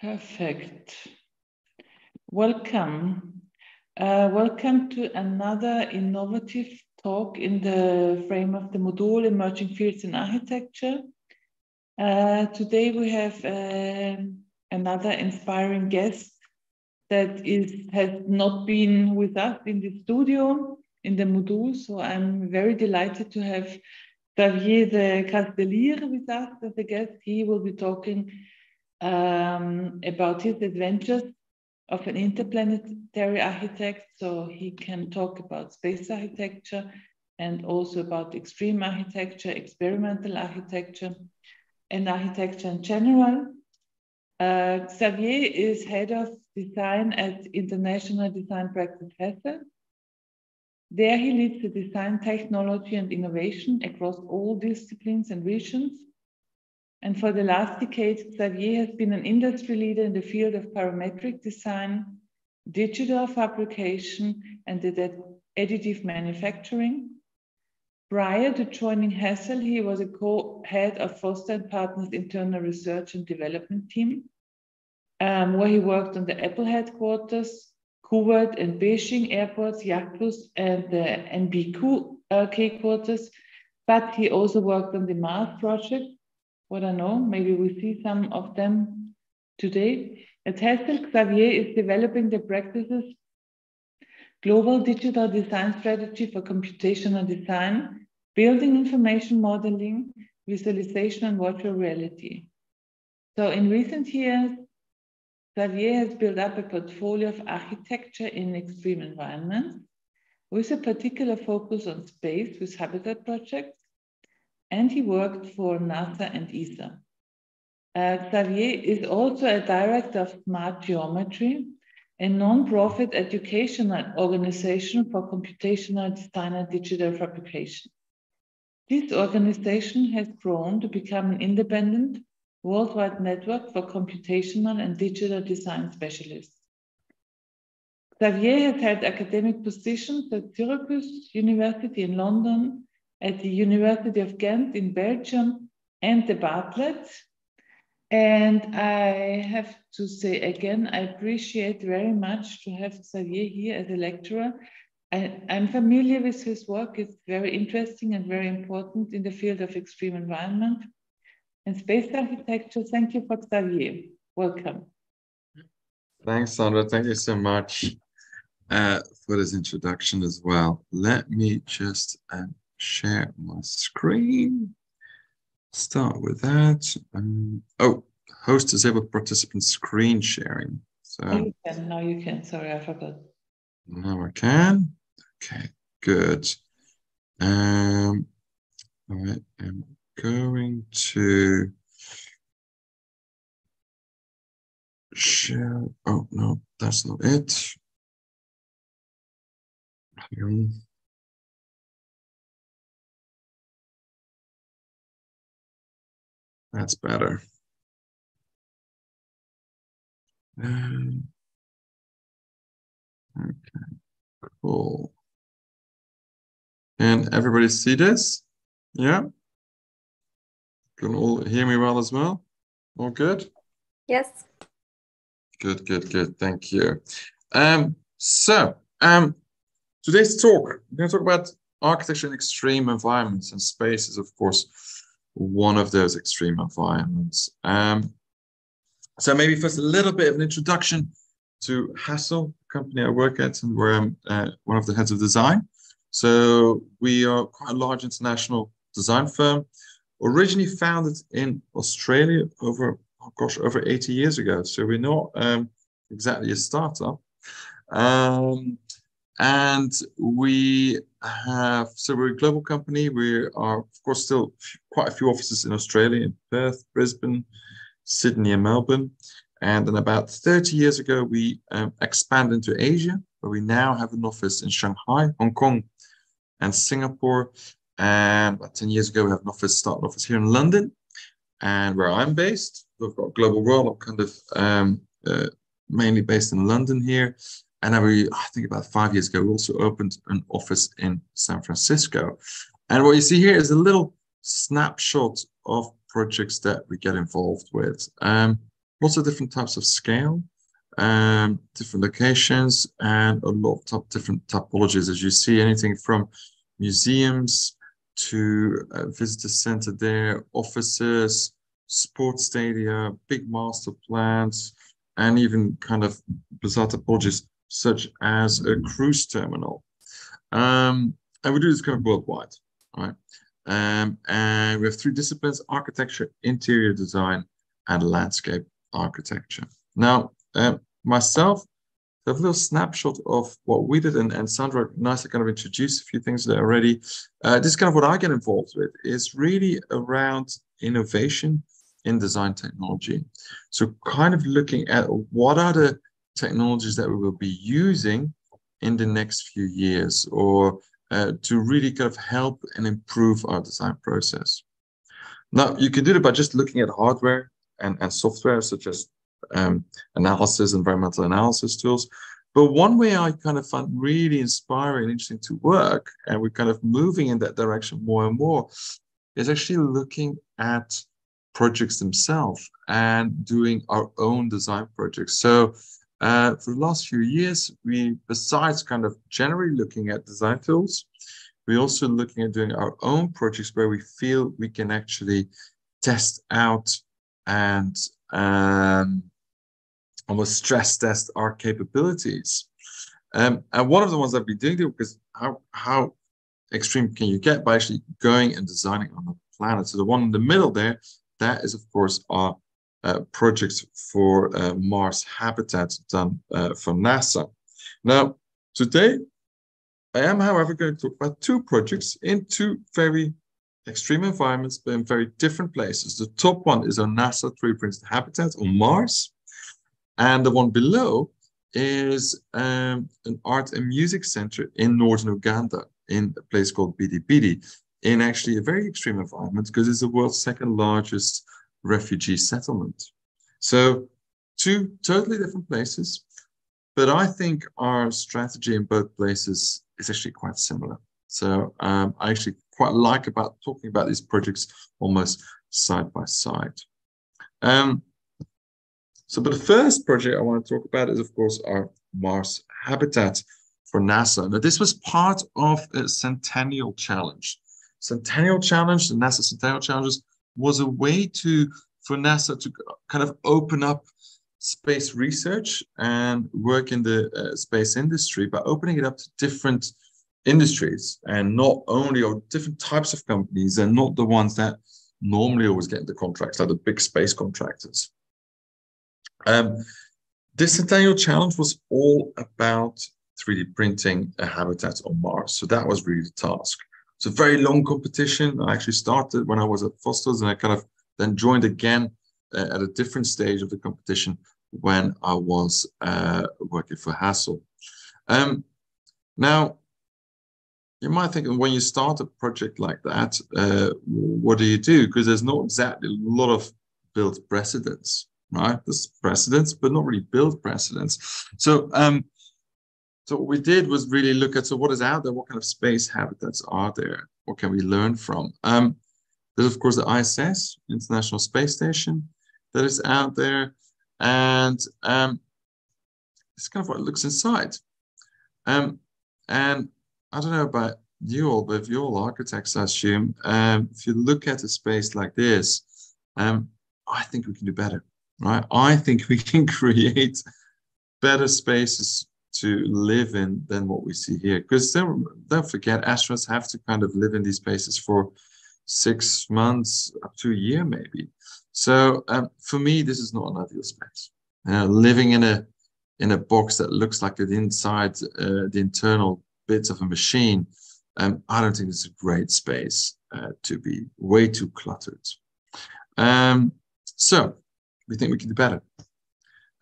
Perfect. Welcome. Uh, welcome to another innovative talk in the frame of the module Emerging Fields in Architecture. Uh, today we have uh, another inspiring guest that is has not been with us in the studio in the module. So I'm very delighted to have Xavier De Kestelier with us as a guest. He will be talking um, about his adventures of an interplanetary architect. So he can talk about space architecture and also about extreme architecture, experimental architecture, and architecture in general. Uh, Xavier is head of design at International Design Practice Hassell. There he leads the design technology and innovation across all disciplines and regions and for the last decade, Xavier has been an industry leader in the field of parametric design, digital fabrication, and additive manufacturing. Prior to joining Hassell, he was a co-head of Foster Partners internal research and development team, um, where he worked on the Apple headquarters, Kuwait and Beijing airports, Jagdlust, and the NBQ uh, headquarters. But he also worked on the Mars project, what I know. Maybe we see some of them today. At Hassell, Xavier is developing the practices global digital design strategy for computational design, building information modeling, visualization, and virtual reality. So in recent years, Xavier has built up a portfolio of architecture in extreme environments with a particular focus on space with habitat projects and he worked for NASA and ESA. Uh, Xavier is also a director of Smart Geometry, a non-profit educational organization for computational design and digital fabrication. This organization has grown to become an independent worldwide network for computational and digital design specialists. Xavier has held academic positions at Syracuse University in London, at the University of Ghent in Belgium and the Bartlett. And I have to say again, I appreciate very much to have Xavier here as a lecturer. I, am familiar with his work. It's very interesting and very important in the field of extreme environment and space architecture. Thank you for Xavier. Welcome. Thanks, Sandra. Thank you so much uh, for this introduction as well. Let me just um, share my screen. Start with that. Um, oh, host disabled participant screen sharing. So now you can. Now you can. Sorry, I forgot. Now I can. Okay, good. Um, I am going to share. Oh no, that's not it. That's better. Um, okay, cool. And everybody see this? Yeah? Can all hear me well as well? All good? Yes. Good, good, good. Thank you. Um, so, um, today's talk, we're going to talk about architecture in extreme environments and spaces, of course, one of those extreme environments. Um, so maybe first a little bit of an introduction to Hassell, company I work at, and where I'm uh, one of the heads of design. So we are quite a large international design firm, originally founded in Australia over, oh gosh, over 80 years ago. So we're not um, exactly a startup. Um, and we have, so we're a global company. We are, of course, still quite a few offices in Australia, in Perth, Brisbane, Sydney, and Melbourne. And then about 30 years ago, we um, expanded into Asia, where we now have an office in Shanghai, Hong Kong, and Singapore. And about 10 years ago, we have an office, start an office here in London, and where I'm based. We've got Global World, I'm kind of um, uh, mainly based in London here. And then we, I think about five years ago, we also opened an office in San Francisco. And what you see here is a little snapshot of projects that we get involved with. Um, lots of different types of scale, um, different locations, and a lot of different typologies. As you see, anything from museums to a visitor center there, offices, sports stadia, big master plans, and even kind of bizarre topologies such as a cruise terminal. Um, and we do this kind of worldwide, right? Um, and we have three disciplines, architecture, interior design, and landscape architecture. Now, um, myself, a little snapshot of what we did, and, and Sandra nicely kind of introduced a few things there already. Uh, this is kind of what I get involved with, is really around innovation in design technology. So kind of looking at what are the technologies that we will be using in the next few years or uh, to really kind of help and improve our design process. Now, you can do it by just looking at hardware and, and software, such as um, analysis, environmental analysis tools. But one way I kind of find really inspiring and interesting to work, and we're kind of moving in that direction more and more, is actually looking at projects themselves and doing our own design projects. So uh, for the last few years, we, besides kind of generally looking at design tools, we're also looking at doing our own projects where we feel we can actually test out and um, almost stress test our capabilities. Um, and one of the ones I've been doing because how, how extreme can you get by actually going and designing on a planet? So the one in the middle there, that is of course our uh, projects for uh, Mars habitat done uh, for NASA. Now, today, I am, however, going to talk about two projects in two very extreme environments, but in very different places. The top one is a NASA 3D printed habitat on Mars, and the one below is um, an art and music center in northern Uganda, in a place called Bidi Bidi, in actually a very extreme environment because it's the world's second largest refugee settlement. So two totally different places, but I think our strategy in both places is actually quite similar. So um, I actually quite like about talking about these projects almost side by side. Um, so, but the first project I want to talk about is, of course, our Mars habitat for NASA. Now, this was part of a Centennial Challenge. Centennial Challenge, the NASA Centennial Challenges, was a way to for NASA to kind of open up space research and work in the uh, space industry by opening it up to different industries and not only or different types of companies and not the ones that normally always get the contracts like the big space contractors. Um, this Centennial Challenge was all about 3D printing a habitat on Mars. So that was really the task. It's a very long competition. I actually started when I was at Foster's and I kind of then joined again uh, at a different stage of the competition when I was uh, working for Hassell. Um, now, you might think when you start a project like that, uh, what do you do? Because there's not exactly a lot of built precedents, right? There's precedents, but not really built precedents. So um, so what we did was really look at, so what is out there? What kind of space habitats are there? What can we learn from? Um, there's of course the ISS, International Space Station, that is out there. And um, it's kind of what looks inside. Um, and I don't know about you all, but if you're all architects, I assume, um, if you look at a space like this, um, I think we can do better, right? I think we can create better spaces to live in than what we see here. Because don't, forget, astronauts have to kind of live in these spaces for six months up to a year, maybe. So um, for me, this is not an ideal space. Uh, living in a in a box that looks like the inside, uh, the internal bits of a machine, um, I don't think it's a great space uh, to be way too cluttered. Um, so we think we can do better.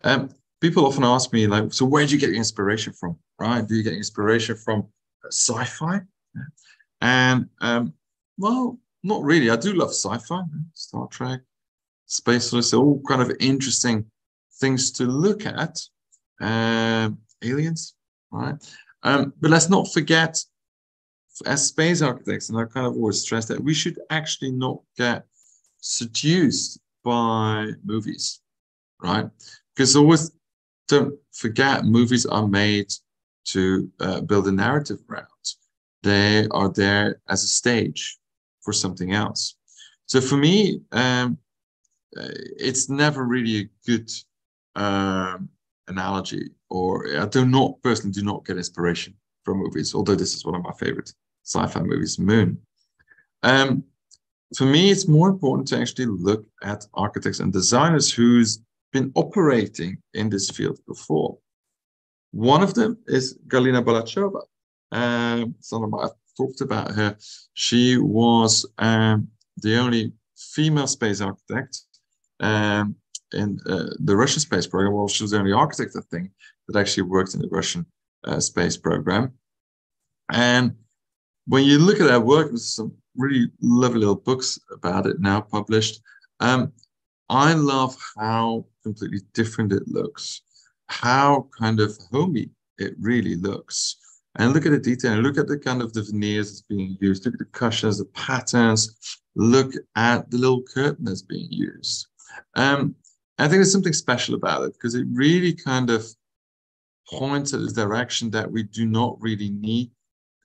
Um, people often ask me like, so where do you get your inspiration from? Right? Do you get inspiration from sci-fi? And um, well, not really. I do love sci-fi, Star Trek, Space Odyssey, all kind of interesting things to look at. Um, aliens, right? Um, but let's not forget, as space architects, and I kind of always stress that we should actually not get seduced by movies right? Because always don't forget, movies are made to uh, build a narrative around. They are there as a stage for something else. So for me, um, uh, it's never really a good um, analogy, or I do not personally do not get inspiration from movies. Although this is one of my favorite sci-fi movies, Moon. Um, for me, it's more important to actually look at architects and designers who's been operating in this field before. One of them is Galina Balashova. Um, some I've talked about her. She was um, the only female space architect um, in uh, the Russian space program. Well, she was the only architect, I think, that actually worked in the Russian uh, space program. And when you look at her work, there's some really lovely little books about it now published. Um, I love how completely different it looks, how kind of homey it really looks. And look at the detail, and look at the kind of the veneers that's being used, look at the cushions, the patterns, look at the little curtain that's being used. Um, I think there's something special about it because it really kind of points at the direction that we do not really need.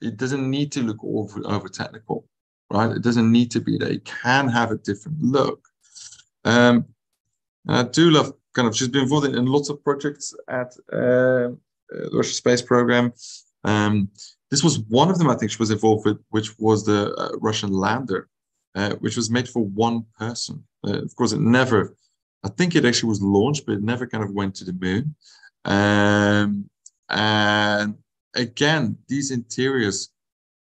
It doesn't need to look over, over technical, right? It doesn't need to be that. It can have a different look. Um, I do love kind of, she's been involved in, lots of projects at uh, the Russian space program. Um, this was one of them I think she was involved with, which was the uh, Russian lander, uh, which was made for one person. Of course, it never, I think it actually was launched, but it never kind of went to the moon. Um, and again, these interiors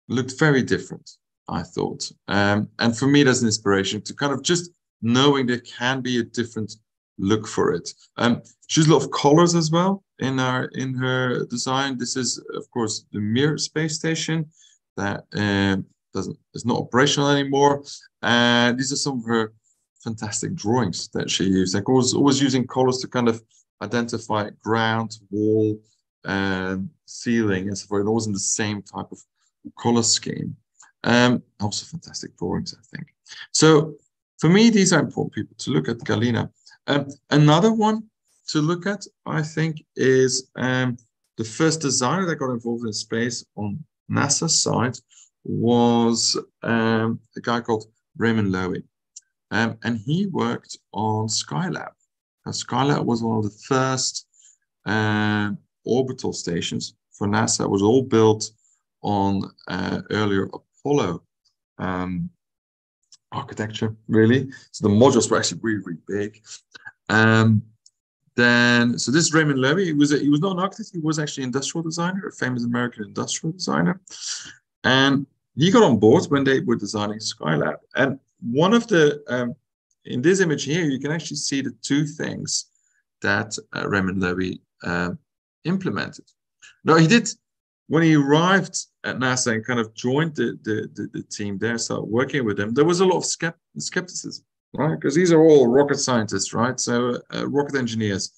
looked very different, I thought. Um, and for me, that's an inspiration to kind of just knowing there can be a different look for it. Um, she's a lot of colors as well in our in her design. This is, of course, the Mir space station that um, doesn't is not operational anymore. And these are some of her fantastic drawings that she used. Like always, always using colors to kind of identify ground, wall, and ceiling, and so forth. Always in the same type of color scheme. Um, also fantastic drawings, I think. So for me, these are important people to look at Galina. Um, another one to look at, I think, is um, the first designer that got involved in space on NASA's side was um, a guy called Raymond Loewy. Um, and he worked on Skylab. Now, Skylab was one of the first uh, orbital stations for NASA. It was all built on uh, earlier Apollo um, architecture, really. So the modules were actually really, really big. Um, then, so this is Raymond Loewy. He was a, he was not an architect. He was actually industrial designer, a famous American industrial designer, and he got on board when they were designing Skylab. And one of the um, in this image here, you can actually see the two things that uh, Raymond Loewy uh, implemented. Now he did when he arrived at NASA and kind of joined the, the, the, the team there, started working with them, there was a lot of skept skepticism, right? Because these are all rocket scientists, right? So uh, rocket engineers,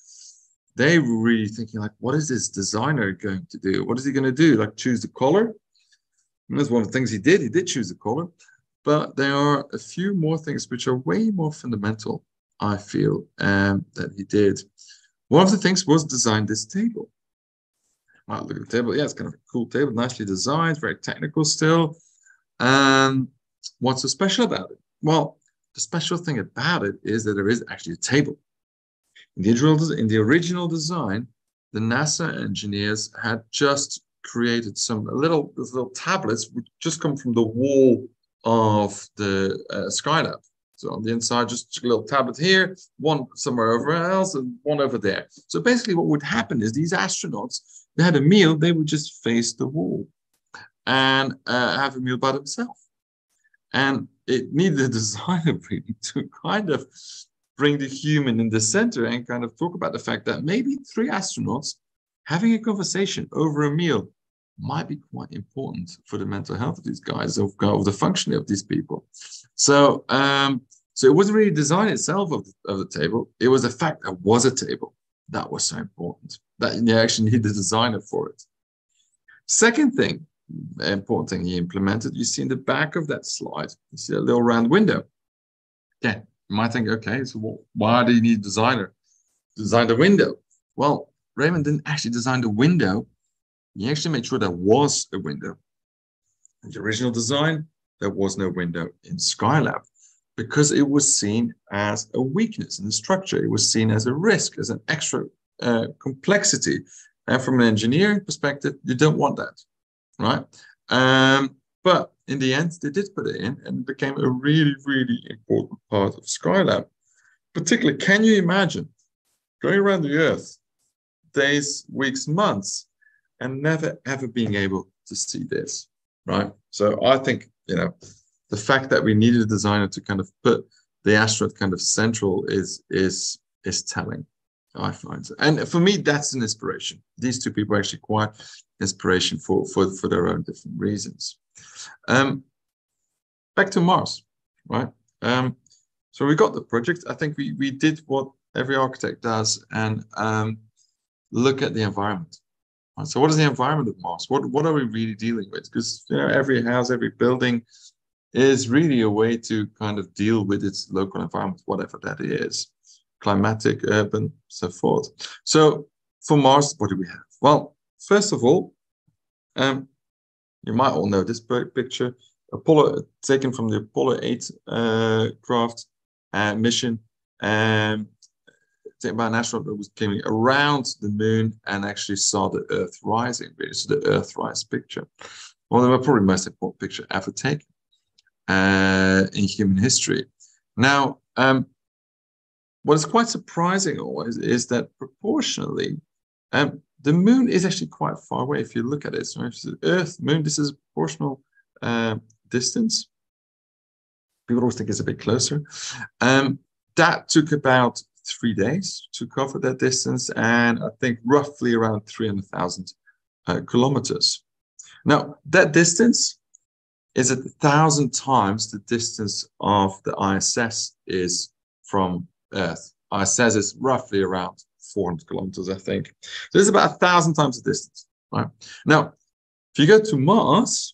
they were really thinking like, what is this designer going to do? What is he going to do? Like choose the color? And that's one of the things he did. He did choose the color. But there are a few more things which are way more fundamental, I feel, um, that he did. One of the things was design this table. Wow, look at the table. Yeah, it's kind of a cool table, nicely designed, very technical still. And what's so special about it? Well, the special thing about it is that there is actually a table. In the original, in the original design, the NASA engineers had just created some little little tablets which just come from the wall of the uh, Skylab. So on the inside, just a little tablet here, one somewhere over else, and one over there. So basically, what would happen is these astronauts, they had a meal, they would just face the wall and uh, have a meal by themselves. And it needed a designer really to kind of bring the human in the center and kind of talk about the fact that maybe three astronauts having a conversation over a meal might be quite important for the mental health of these guys, of, of the functioning of these people. So, um, so it wasn't really design itself of the, of the table. It was the fact that was a table that was so important that you actually need the designer for it. Second thing, important thing he implemented, you see in the back of that slide, you see a little round window. Again, you might think, okay, so why do you need designer design the window. Well, Raymond didn't actually design the window. He actually made sure there was a window. In the original design, there was no window in Skylab because it was seen as a weakness in the structure. It was seen as a risk, as an extra uh, complexity. And from an engineering perspective, you don't want that, right? Um, but in the end, they did put it in and it became a really, really important part of Skylab. Particularly, can you imagine going around the Earth days, weeks, months, and never ever being able to see this, right? So I think, you know, the fact that we needed a designer to kind of put the astronaut kind of central is is is telling. I find, and for me, that's an inspiration. These two people are actually quite inspiration for for for their own different reasons. Um, back to Mars, right? Um, so we got the project. I think we we did what every architect does, and um, look at the environment. Right? So what is the environment of Mars? What what are we really dealing with? Because you know every house, every building is really a way to kind of deal with its local environment, whatever that is, climatic, urban, so forth. So for Mars, what do we have? Well, first of all, um, you might all know this picture, Apollo taken from the Apollo 8 uh, craft uh, mission, um, taken by an astronaut that was coming around the moon and actually saw the Earth rising. Really, So the Earthrise picture. One of the probably most important picture ever taken uh, in human history. Now, um, what is quite surprising always is that proportionally, um, the moon is actually quite far away if you look at it. So if the Earth, moon, this is a proportional uh, distance. People always think it's a bit closer. Um, that took about three days to cover that distance, and I think roughly around 300,000 uh, kilometers. Now, that distance is a thousand times the distance of the ISS is from Earth. ISS is roughly around 400 kilometers, I think. So it's about a thousand times the distance. Right now, if you go to Mars,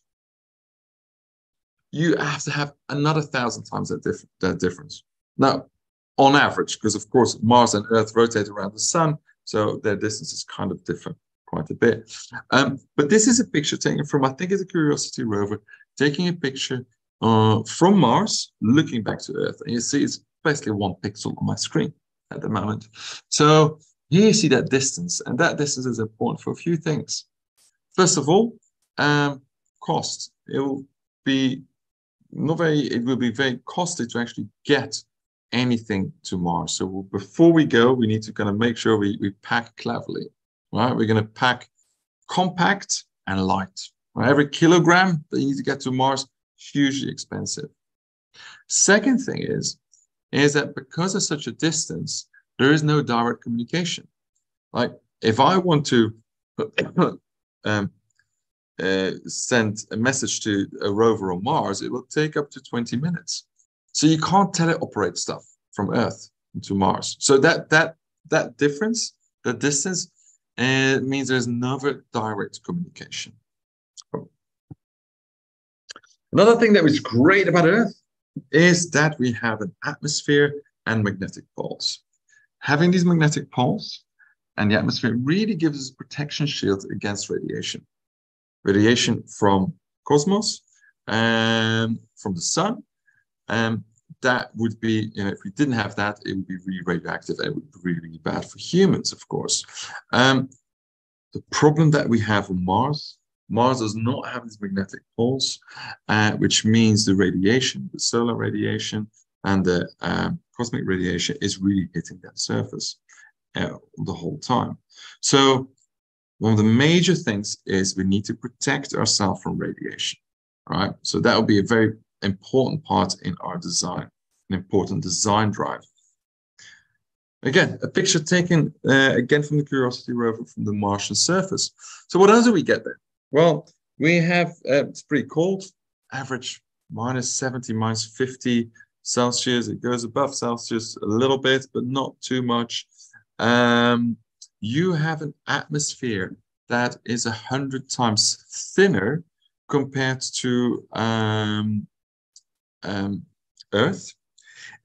you have to have another thousand times that, that difference. Now, on average, because of course Mars and Earth rotate around the Sun, so their distance is kind of different quite a bit. Um, but this is a picture taken from, I think it's a Curiosity rover taking a picture uh, from Mars, looking back to Earth. And you see it's basically one pixel on my screen at the moment. So here you see that distance, and that distance is important for a few things. First of all, um, cost. It will be not very, it will be very costly to actually get anything to Mars. So before we go, we need to kind of make sure we, we pack cleverly, right? We're going to pack compact and light. Every kilogram that you need to get to Mars, is hugely expensive. Second thing is, is that because of such a distance, there is no direct communication. Like if I want to um, uh, send a message to a rover on Mars, it will take up to 20 minutes. So you can't teleoperate stuff from Earth to Mars. So that that that difference, the distance, uh, means there's never direct communication. Another thing that was great about Earth is that we have an atmosphere and magnetic poles. Having these magnetic poles and the atmosphere really gives us protection shield against radiation. Radiation from cosmos and from the sun. And that would be, you know, if we didn't have that, it would be really radioactive it would be really, really bad for humans, of course. Um, the problem that we have on Mars Mars does not have these magnetic poles, uh, which means the radiation, the solar radiation and the um, cosmic radiation is really hitting that surface uh, the whole time. So one of the major things is we need to protect ourselves from radiation, right? So that will be a very important part in our design, an important design drive. Again, a picture taken uh, again from the Curiosity rover from the Martian surface. So what else do we get there? Well, we have, uh, it's pretty cold, average minus 70, minus 50 Celsius. It goes above Celsius a little bit, but not too much. Um, you have an atmosphere that is a hundred times thinner compared to um, um, Earth,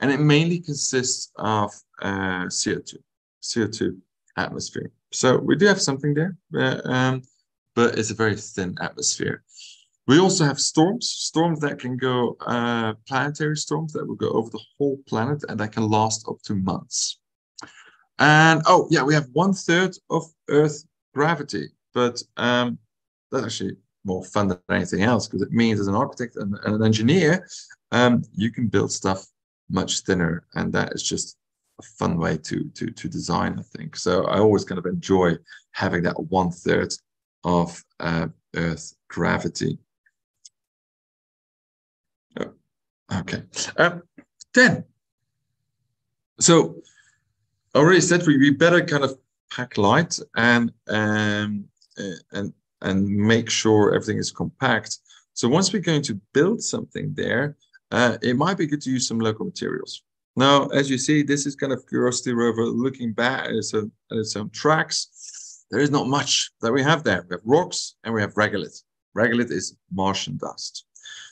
and it mainly consists of uh, CO2. CO2 atmosphere. So we do have something there, um, but it's a very thin atmosphere. We also have storms, storms that can go, uh, planetary storms that will go over the whole planet and that can last up to months. And oh, yeah, we have one third of Earth gravity, but um, that's actually more fun than anything else because it means as an architect and, and an engineer, um, you can build stuff much thinner. And that is just a fun way to, to, to design, I think. So I always kind of enjoy having that one third of uh, Earth gravity. Oh, okay. Um, then, so already said we, we better kind of pack light and um, uh, and and make sure everything is compact. So once we're going to build something there, uh, it might be good to use some local materials. Now, as you see, this is kind of Curiosity rover looking back at its own, at its own tracks. There is not much that we have there. We have rocks and we have regolith. Regolith is Martian dust.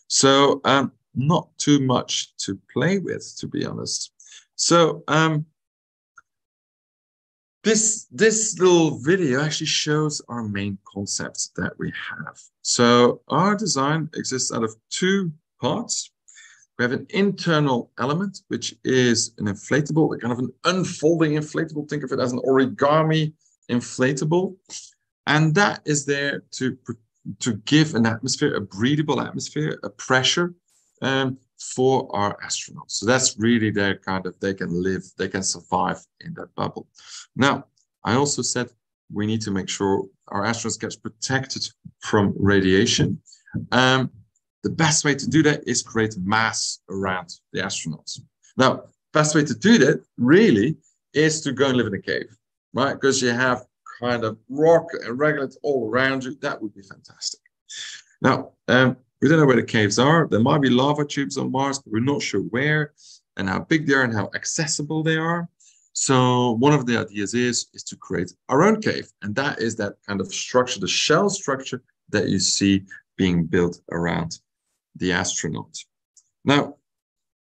So um, not too much to play with, to be honest. So um, this, this little video actually shows our main concepts that we have. So our design exists out of two parts. We have an internal element, which is an inflatable, kind of an unfolding inflatable. Think of it as an origami inflatable. And that is there to, to give an atmosphere, a breathable atmosphere, a pressure um, for our astronauts. So that's really their kind of, they can live, they can survive in that bubble. Now, I also said we need to make sure our astronauts get protected from radiation. Um, the best way to do that is create mass around the astronauts. Now, best way to do that really is to go and live in a cave, right? Because you have kind of rock and regolith all around you. That would be fantastic. Now, um, we don't know where the caves are. There might be lava tubes on Mars, but we're not sure where and how big they are and how accessible they are. So one of the ideas is, is to create our own cave. And that is that kind of structure, the shell structure that you see being built around the astronaut. Now,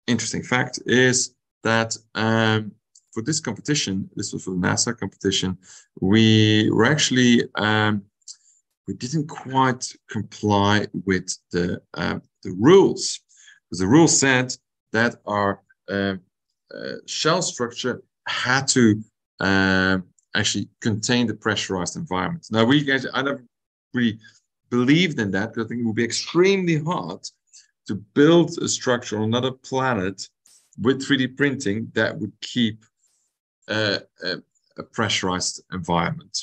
interesting fact is that um, for this competition, this was for the NASA competition, we were actually, um, we didn't quite comply with the, uh, the rules. Because the rules said that our uh, uh, shell structure had to um, actually contain the pressurized environment. Now, we guys, I never really believed in that because I think it would be extremely hard to build a structure on another planet with 3D printing that would keep a, a, pressurized environment.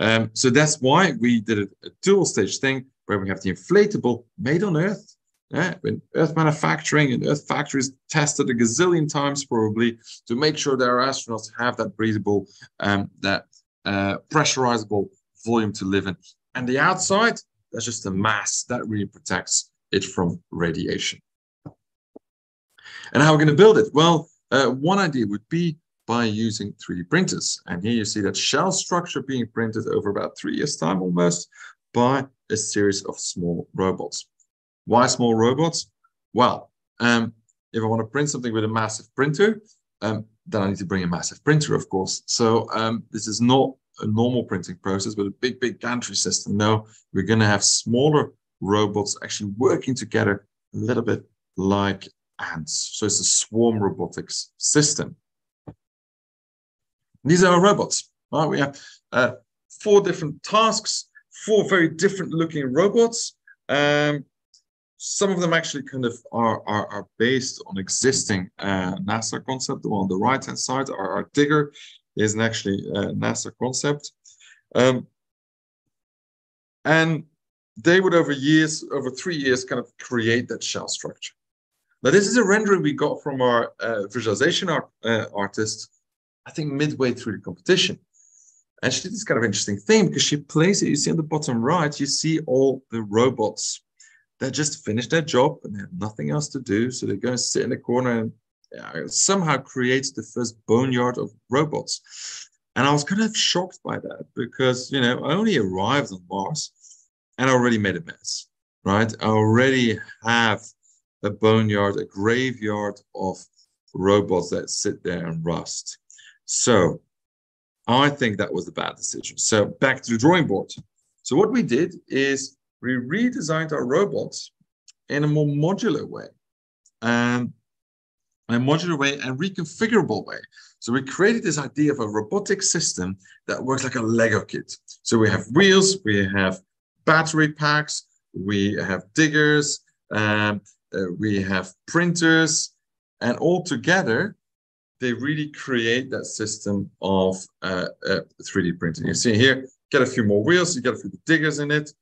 Um, so that's why we did a, a, dual stage thing where we have the inflatable made on Earth. Yeah, when Earth manufacturing and Earth factories tested a gazillion times probably to make sure that our astronauts have that breathable, um, that uh, pressurizable volume to live in. And the outside, that's just a mass that really protects it from radiation. And how we're going to build it? Well, uh, one idea would be by using 3D printers. And here you see that shell structure being printed over about three years time almost by a series of small robots. Why small robots? Well, um, if I want to print something with a massive printer, um, then I need to bring a massive printer, of course. So um, this is not a normal printing process with a big, big gantry system. No, we're going to have smaller robots actually working together a little bit like ants. So it's a swarm robotics system. These are our robots. Right? We have uh, four different tasks, four very different looking robots. Um, some of them actually kind of are, are, are based on existing uh, NASA concept. The one on the right hand side, our, our digger, is an actually uh, NASA concept. Um, and they would over years, over three years, kind of create that shell structure. Now, this is a rendering we got from our uh, visualization art, uh, artist, I think midway through the competition. And she did this kind of interesting thing because she plays it. You see on the bottom right, you see all the robots that just finished their job and they have nothing else to do. So they're going to sit in the corner and uh, somehow create the first boneyard of robots. And I was kind of shocked by that because, you know, I only arrived on Mars and I already made a mess, right? I already have a boneyard, a graveyard of robots that sit there and rust. So I think that was a bad decision. So back to the drawing board. So what we did is we redesigned our robots in a more modular way. Um, a modular way and reconfigurable way. So we created this idea of a robotic system that works like a Lego kit. So we have wheels, we have battery packs, we have diggers, um, uh, we have printers, and all together, they really create that system of uh, uh, 3D printing. You see here, get a few more wheels, you get a few diggers in it,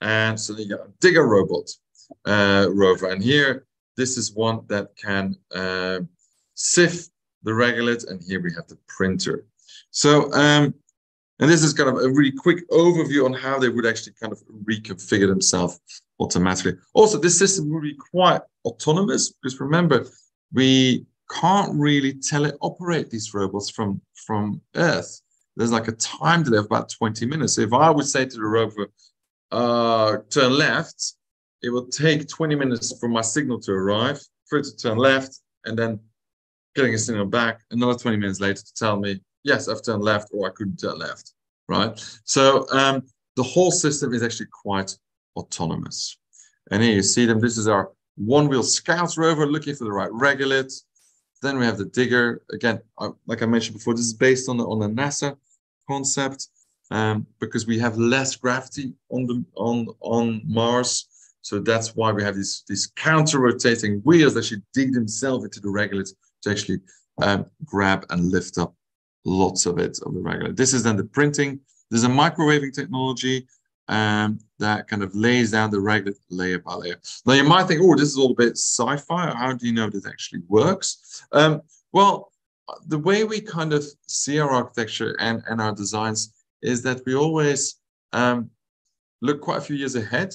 and so you got a digger robot uh, rover. And here, this is one that can uh, sift the regolith, and here we have the printer. So, um, and this is kind of a really quick overview on how they would actually kind of reconfigure themselves automatically. Also, this system will be quite autonomous because remember, we can't really teleoperate these robots from, from Earth. There's like a time delay of about 20 minutes. So if I would say to the rover, uh, turn left, it will take 20 minutes for my signal to arrive, for it to turn left, and then getting a signal back another 20 minutes later to tell me, yes, I've turned left or I couldn't turn left, right? So um, the whole system is actually quite autonomous. And here you see them. This is our one-wheel Scout rover looking for the right regolith. Then we have the digger. Again, like I mentioned before, this is based on the, on the NASA concept um, because we have less gravity on the on on Mars. So that's why we have these these counter-rotating wheels that should dig themselves into the regolith to actually um, grab and lift up lots of it of the regolith. This is then the printing. There's a microwaving technology um, that kind of lays down the regolith layer by layer. Now you might think, oh, this is all a bit sci-fi. How do you know this actually works? Um, well, the way we kind of see our architecture and, and our designs is that we always um, look quite a few years ahead,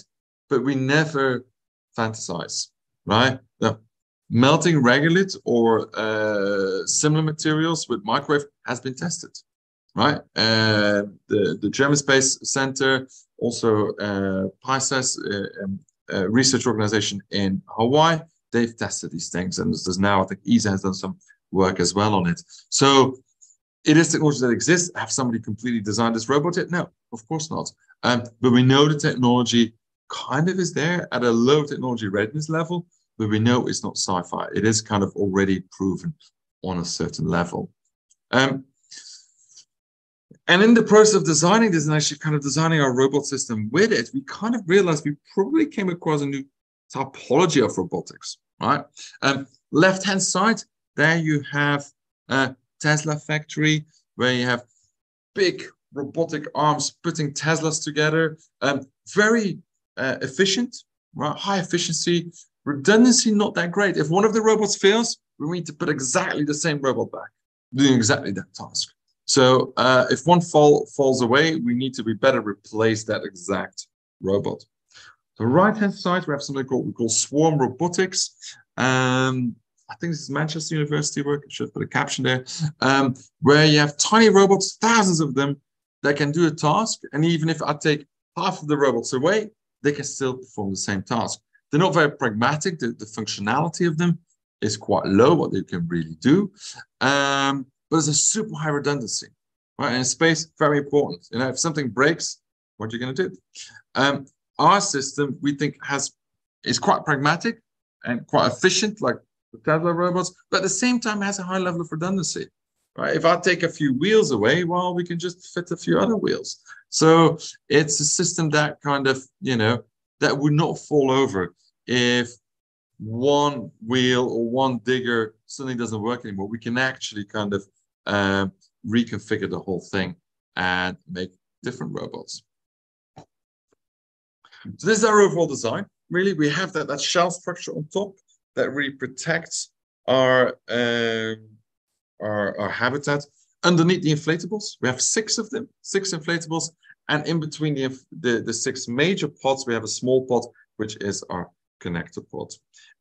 but we never fantasize, right? Melting regolith or uh, similar materials with microwave has been tested, right? Uh, the, the German Space Center, also uh, PISCES, uh, um, uh, research organization in Hawaii, they've tested these things. And there's now, I think ESA has done some work as well on it. So it is technology that exists. Have somebody completely designed this robot yet? No, of course not. Um, but we know the technology kind of is there at a low technology readiness level, but we know it's not sci-fi. It is kind of already proven on a certain level. Um, and in the process of designing this and actually kind of designing our robot system with it, we kind of realized we probably came across a new typology of robotics, right? Um, left-hand side, there you have a Tesla factory where you have big robotic arms putting Teslas together. Um, very uh, efficient, right? high efficiency, redundancy not that great. If one of the robots fails, we need to put exactly the same robot back, doing exactly that task. So uh, if one fall falls away, we need to be better replace that exact robot. The right-hand side, we have something called we call swarm robotics. Um, I think this is Manchester University work. I should put a caption there, um, where you have tiny robots, thousands of them, that can do a task. And even if I take half of the robots away, they can still perform the same task. They're not very pragmatic. The, the functionality of them is quite low, what they can really do. Um, but it's a super high redundancy, right? And space, very important. You know, if something breaks, what are you going to do? Um, our system, we think, has is quite pragmatic and quite efficient, like the Tesla robots, but at the same time has a high level of redundancy. Right? If I take a few wheels away, well, we can just fit a few other wheels. So it's a system that kind of, you know, that would not fall over if one wheel or one digger suddenly doesn't work anymore. We can actually kind of uh, reconfigure the whole thing and make different robots. So this is our overall design. Really, we have that, that shell structure on top that really protects our um, our, our habitat. Underneath the inflatables, we have six of them, six inflatables. And in between the, the, the six major pods, we have a small pod, which is our connector pod.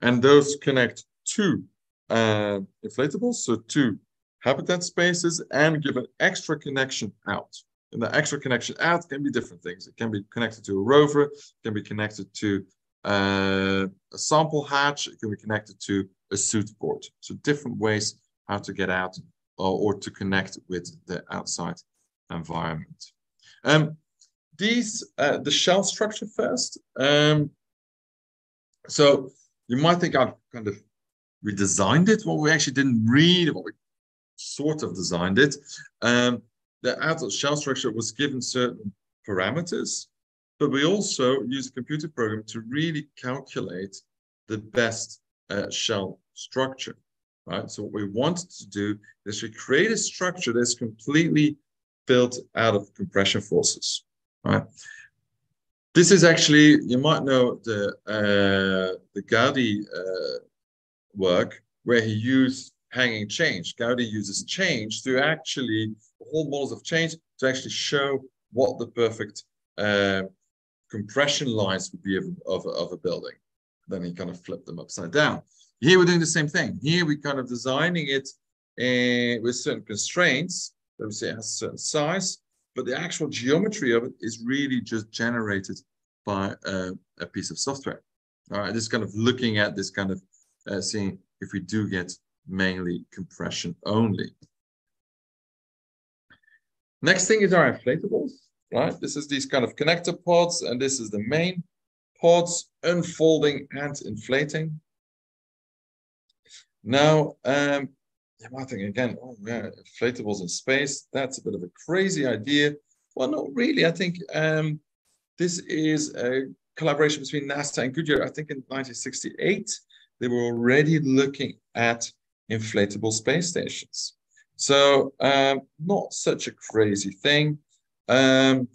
And those connect two uh, inflatables, so two habitat spaces, and give an extra connection out. And the extra connection out can be different things. It can be connected to a rover, it can be connected to uh, a sample hatch, it can be connected to a suit port. So different ways how to get out or, or to connect with the outside environment. Um, these, uh, the shell structure first. Um, so you might think I've kind of redesigned it. Well, we actually didn't read, well, we sort of designed it. Um, the adult shell structure was given certain parameters, but we also used a computer program to really calculate the best uh, shell structure, right? So what we wanted to do is we create a structure that's completely built out of compression forces, right? This is actually, you might know the, uh, the Gaudi uh, work where he used hanging change. Gaudi uses change to actually, whole models of change to actually show what the perfect uh, compression lines would be of, of, of, a building. Then he kind of flipped them upside down. Here we're doing the same thing. Here we're kind of designing it uh, with certain constraints. Let me say it has a certain size, but the actual geometry of it is really just generated by uh, a piece of software. All right, just kind of looking at this kind of uh, seeing if we do get mainly compression only. Next thing is our inflatables, right? This is these kind of connector pods, and this is the main pods unfolding and inflating. Now, um, you might think again, oh yeah, inflatables in space, that's a bit of a crazy idea. Well, not really. I think um, this is a collaboration between NASA and Goodyear, I think in 1968 they were already looking at inflatable space stations. So um, not such a crazy thing. Um,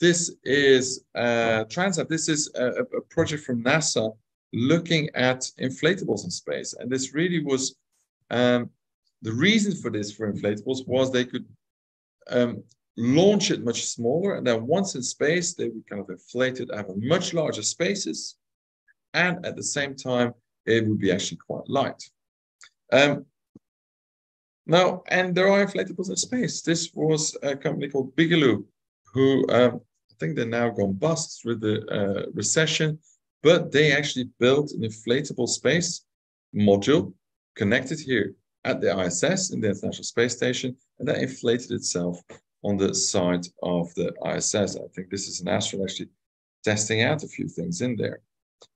this is uh, TransHab. This is a, a, project from NASA looking at inflatables in space. And this really was um, the reason for this for inflatables was they could um, launch it much smaller. And then once in space, they would kind of inflate it, have much larger spaces. And at the same time, it would be actually quite light. Um, now, and there are inflatables in space. This was a company called Bigelow, who um, I think they're now gone bust with the uh, recession, but they actually built an inflatable space module connected here at the ISS in the International Space Station, and that inflated itself on the side of the ISS. I think this is an astronaut actually testing out a few things in there.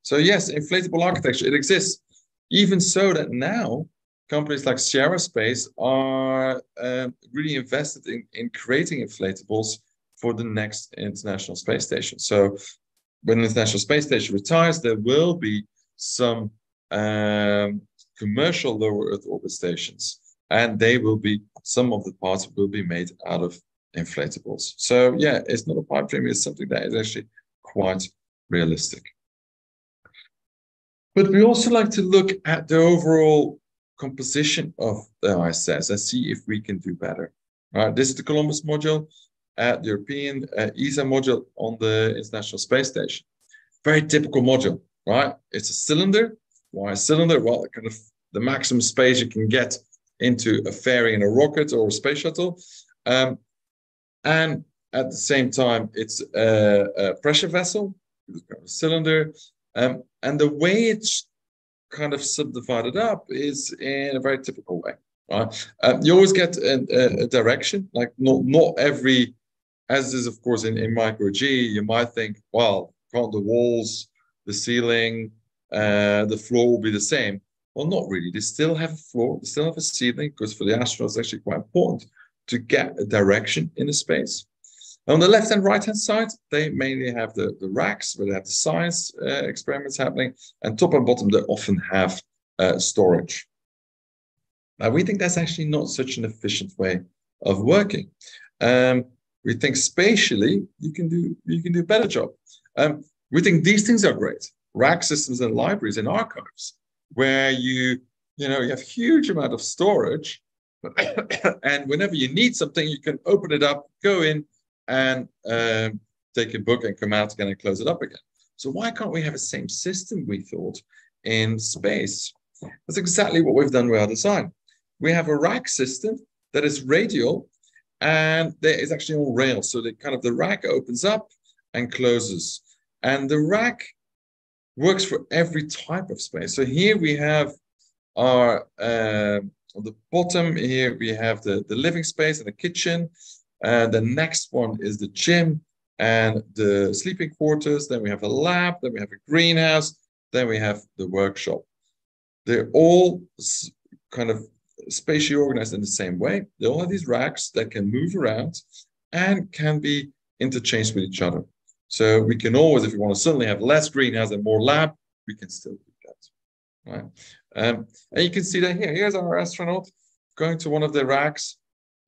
So yes, inflatable architecture, it exists. Even so that now companies like Sierra Space are uh, really invested in, in creating inflatables for the next International Space Station. So when the International Space Station retires, there will be some um, commercial low Earth orbit stations, and they will be, some of the parts will be made out of inflatables. So yeah, it's not a pipe dream, it's something that is actually quite realistic. But we also like to look at the overall composition of the ISS and see if we can do better. Right, this is the Columbus module at the European uh, ESA module on the International Space Station. Very typical module, right? It's a cylinder. Why a cylinder? Well, kind of the maximum space you can get into a fairing in a rocket or a space shuttle. Um, and at the same time, it's a, a pressure vessel, a cylinder, um, and the way it's kind of subdivided up is in a very typical way. Right? Um, you always get a, a, direction, like not not every, as is of course in, in micro G, you might think, well, can't the walls, the ceiling, uh, the floor will be the same? Well, not really. They still have a floor, they still have a ceiling, because for the astronauts, it's actually quite important to get a direction in the space. On the left and right hand side, they mainly have the, the racks where they have the science uh, experiments happening, and top and bottom, they often have uh, storage. Now, we think that's actually not such an efficient way of working. Um, we think spatially, you can do you can do a better job. Um, we think these things are great. Rack systems and libraries and archives, where you you know you have huge amount of storage, and whenever you need something, you can open it up, go in, and um, take a book and come out again and close it up again. So why can't we have the same system, we thought, in space? That's exactly what we've done with our design. We have a rack system that is radial and there is actually on rails. So the kind of the rack opens up and closes. And the rack works for every type of space. So here we have our, uh, on the bottom here, we have the, the living space and the kitchen. And the next one is the gym and the sleeping quarters. Then we have a lab. Then we have a greenhouse. Then we have the workshop. They're all kind of spatially organized in the same way. They all have these racks that can move around and can be interchanged with each other. So we can always, if we want to suddenly have less greenhouse and more lab, we can still do that. Right. Um, and you can see that here. Here's our astronaut going to one of the racks,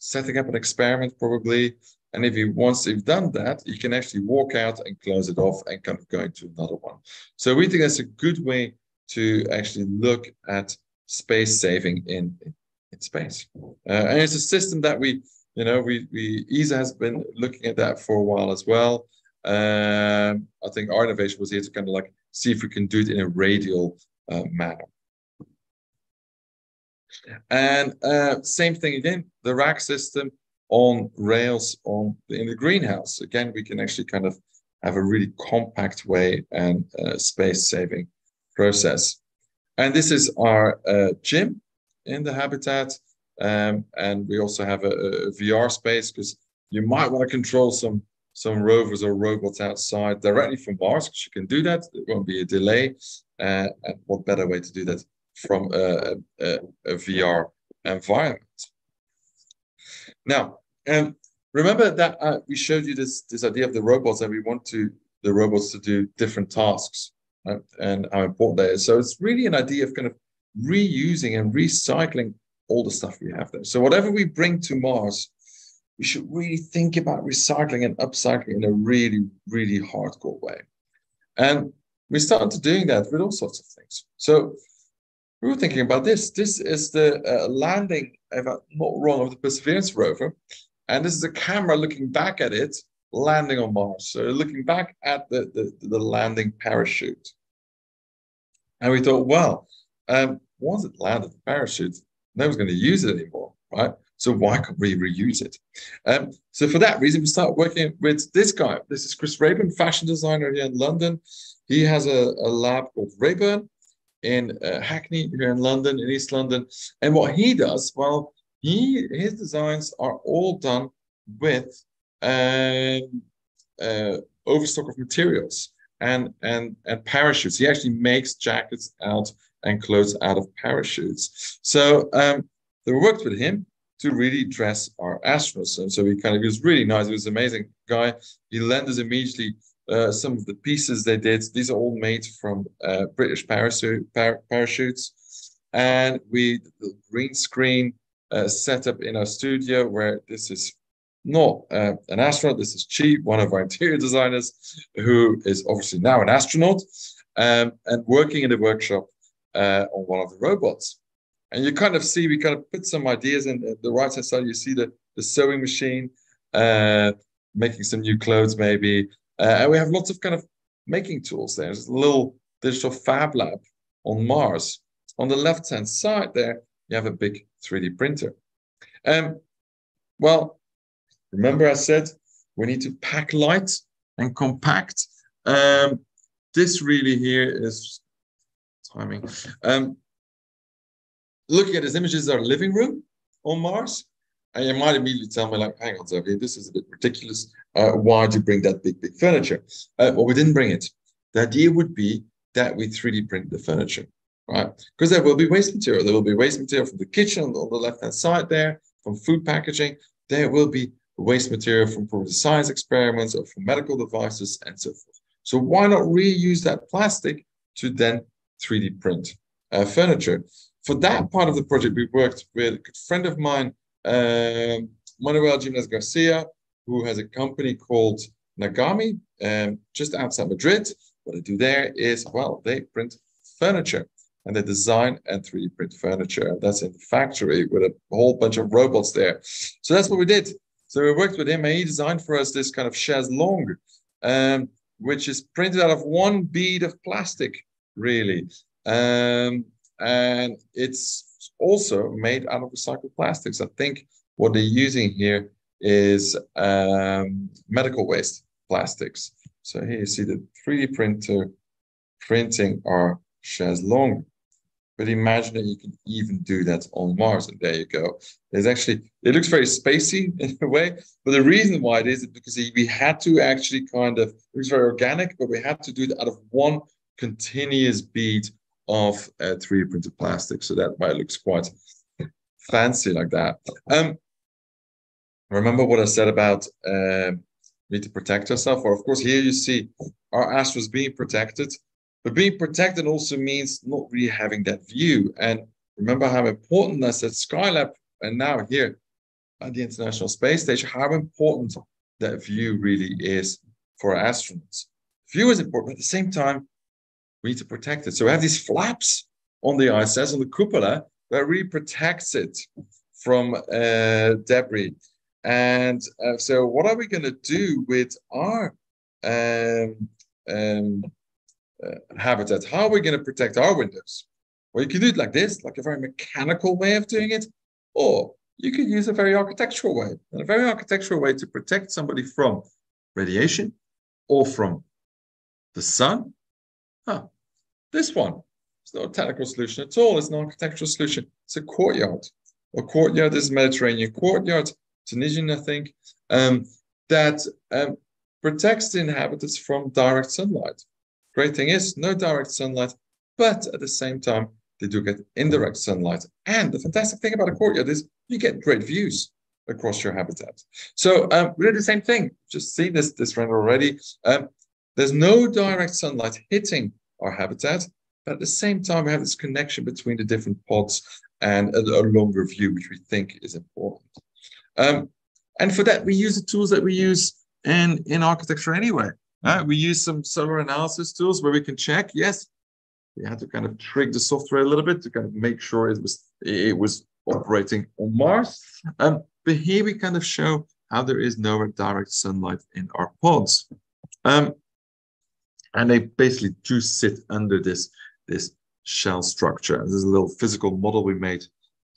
setting up an experiment probably. And if you once you've done that, you can actually walk out and close it off and kind of go into another one. So we think that's a good way to actually look at space saving in, in space. Uh, and it's a system that we, you know, we, we ESA has been looking at that for a while as well. Um, I think our innovation was here to kind of like see if we can do it in a radial uh, manner. And uh, same thing again, the rack system on rails on in the greenhouse. Again, we can actually kind of have a really compact way and uh, space saving process. And this is our uh, gym in the habitat. Um, and we also have a, a VR space because you might want to control some some rovers or robots outside directly from Mars because you can do that. It won't be a delay. Uh, and what better way to do that from a, a, a VR environment? Now, um, remember that uh, we showed you this this idea of the robots and we want to the robots to do different tasks right? and how important that is. So it's really an idea of kind of reusing and recycling all the stuff we have there. So whatever we bring to Mars, we should really think about recycling and upcycling in a really, really hardcore way. And we started doing that with all sorts of things. So we were thinking about this. This is the uh, landing, if I'm not wrong, of the Perseverance rover. And this is a camera looking back at it, landing on Mars. So looking back at the, the, the landing parachute. And we thought, well, um, once it landed the parachute, no one's going to use it anymore, right? So why can't we reuse it? Um, so for that reason, we started working with this guy. This is Chris Raeburn, fashion designer here in London. He has a, a lab called Raeburn in uh, Hackney here in London, in East London. And what he does, well, he his designs are all done with um, uh, overstock of materials and and and parachutes. He actually makes jackets out and clothes out of parachutes. So um, they worked with him to really dress our astronauts. And so he kind of he was really nice. He was amazing guy. He lent us immediately uh, some of the pieces they did. These are all made from uh, British parachute, par parachutes. And we the green screen uh, set up in our studio where this is not uh, an astronaut. This is Chi, one of our interior designers, who is obviously now an astronaut um, and working in the workshop uh, on one of the robots. And you kind of see, we kind of put some ideas in the right hand side. You see the, the sewing machine, uh, making some new clothes, maybe. Uh, and we have lots of kind of making tools there. There's a little digital fab lab on Mars. On the left hand side there, you have a big 3D printer. Um, well, remember I said we need to pack light and compact. Um, this really here is timing. Um, looking at this image, is our living room on Mars. And you might immediately tell me, like, hang on, Xavier, this is a bit ridiculous. Uh, why did you bring that big, big furniture? Uh, well, we didn't bring it. The idea would be that we 3D print the furniture, right? Because there will be waste material. There will be waste material from the kitchen on the left-hand side there, from food packaging. There will be waste material from probably science experiments or from medical devices and so forth. So why not reuse that plastic to then 3D print uh, furniture. For that part of the project, we worked with a good friend of mine, uh, Manuel Jimenez Garcia, who has a company called Nagami, um, just outside Madrid. What they do there is, well, they print furniture and they design and 3D print furniture. That's in the factory with a whole bunch of robots there. So that's what we did. So we worked with him and he designed for us this kind of chaise longue, um, which is printed out of one bead of plastic, really. Um, and it's also made out of recycled plastics. I think what they're using here is um, medical waste plastics. So here you see the 3D printer printing our chaise but imagine that you can even do that on Mars. And there you go. There's actually, it looks very spacey in a way, but the reason why it is is because we had to actually kind of, it was very organic, but we had to do it out of one continuous bead of uh, 3D printed plastic. So that why it looks quite fancy like that. Um, remember what I said about um, need to protect ourselves? Well, of course, here you see our astros being protected, but being protected also means not really having that view. And remember how important I said Skylab and now here at the International Space Station, how important that view really is for astronauts. View is important, but at the same time, we need to protect it. So we have these flaps on the ISS, on the cupola, that really protects it from uh, debris. And uh, so, what are we going to do with our um, um, uh, habitat? How are we going to protect our windows? Well, you can do it like this, like a very mechanical way of doing it, or you could use a very architectural way. And a very architectural way to protect somebody from radiation or from the sun. Huh, this one. It's not a technical solution at all. It's an architectural solution. It's a courtyard. A courtyard is a Mediterranean courtyard Tunisian, I think, um, that um, protects the inhabitants from direct sunlight. Great thing is, no direct sunlight, but at the same time, they do get indirect sunlight. And the fantastic thing about a courtyard is you get great views across your habitat. So um, we did the same thing. Just see this, this render already. Um, there's no direct sunlight hitting our habitat, but at the same time, we have this connection between the different pods and a, a longer view, which we think is important. Um, and for that, we use the tools that we use in, in architecture anyway. Uh, we use some solar analysis tools where we can check. Yes, we had to kind of trick the software a little bit to kind of make sure it was it was operating on Mars. Um, but here we kind of show how there is no direct sunlight in our pods. Um, and they basically do sit under this, this shell structure. There's a little physical model we made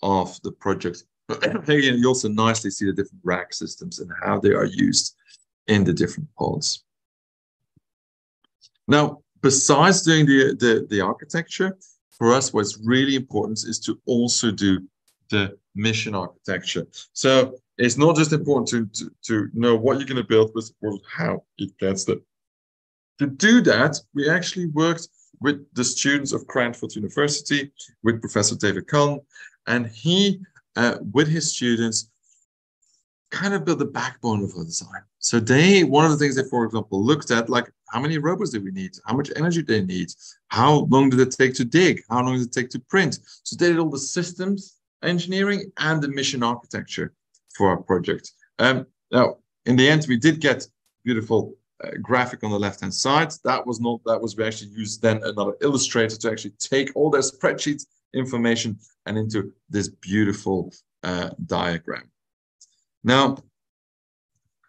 of the project you also nicely see the different rack systems and how they are used in the different pods. Now, besides doing the, the, the architecture, for us, what's really important is to also do the mission architecture. So it's not just important to, to, to know what you're going to build, but how it gets there. To do that, we actually worked with the students of Cranfield University, with Professor David Cullen, and he uh, with his students kind of built the backbone of our design. So they, one of the things they, for example, looked at like how many robots do we need? How much energy do they need? How long did it take to dig? How long did it take to print? So they did all the systems engineering and the mission architecture for our project. Um, now, in the end, we did get beautiful graphic on the left-hand side. That was not, that was we actually used then another illustrator to actually take all their spreadsheets information and into this beautiful uh, diagram. Now,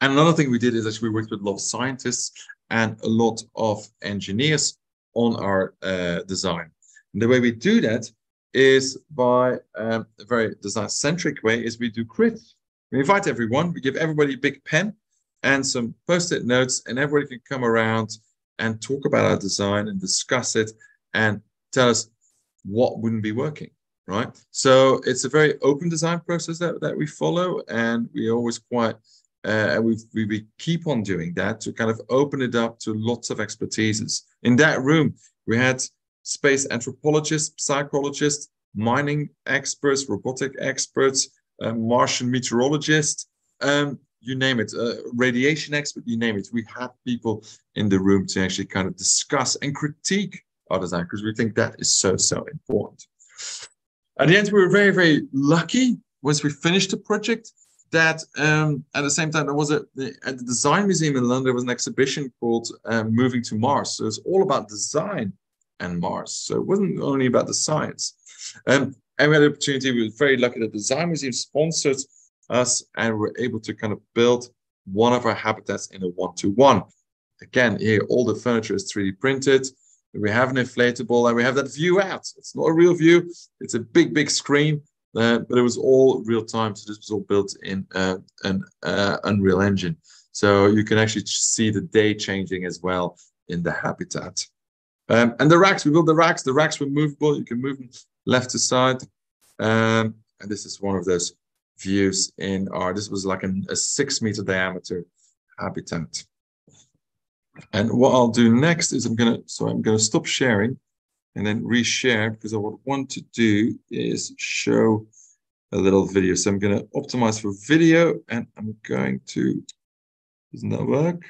and another thing we did is actually we worked with a lot of scientists and a lot of engineers on our uh, design. And the way we do that is by um, a very design-centric way is we do quiz. We invite everyone, we give everybody a big pen and some post-it notes and everybody can come around and talk about our design and discuss it and tell us what wouldn't be working, right? So it's a very open design process that, that we follow, and we always quite uh, we, we, we keep on doing that to kind of open it up to lots of expertises. In that room, we had space anthropologists, psychologists, mining experts, robotic experts, uh, Martian meteorologists, um, you name it, uh, radiation expert, you name it. We had people in the room to actually kind of discuss and critique our design because we think that is so, so important. At the end, we were very, very lucky once we finished the project that um, at the same time, there was a, at the Design Museum in London, there was an exhibition called um, Moving to Mars. So it's all about design and Mars. So it wasn't only about the science. Um, and we had the opportunity, we were very lucky that the Design Museum sponsored us and we're able to kind of build one of our habitats in a one-to-one. Again, here, all the furniture is 3D printed we have an inflatable and we have that view out. It's not a real view. It's a big, big screen, uh, but it was all real time. So this was all built in uh, an uh, Unreal Engine. So you can actually see the day changing as well in the habitat. Um, and the racks, we built the racks. The racks were movable. You can move them left to side. Um, and this is one of those views in our, this was like an, a six meter diameter habitat. And what I'll do next is I'm gonna, so I'm gonna stop sharing and then reshare because I want to do is show a little video. So I'm gonna optimize for video and I'm going to, doesn't that work?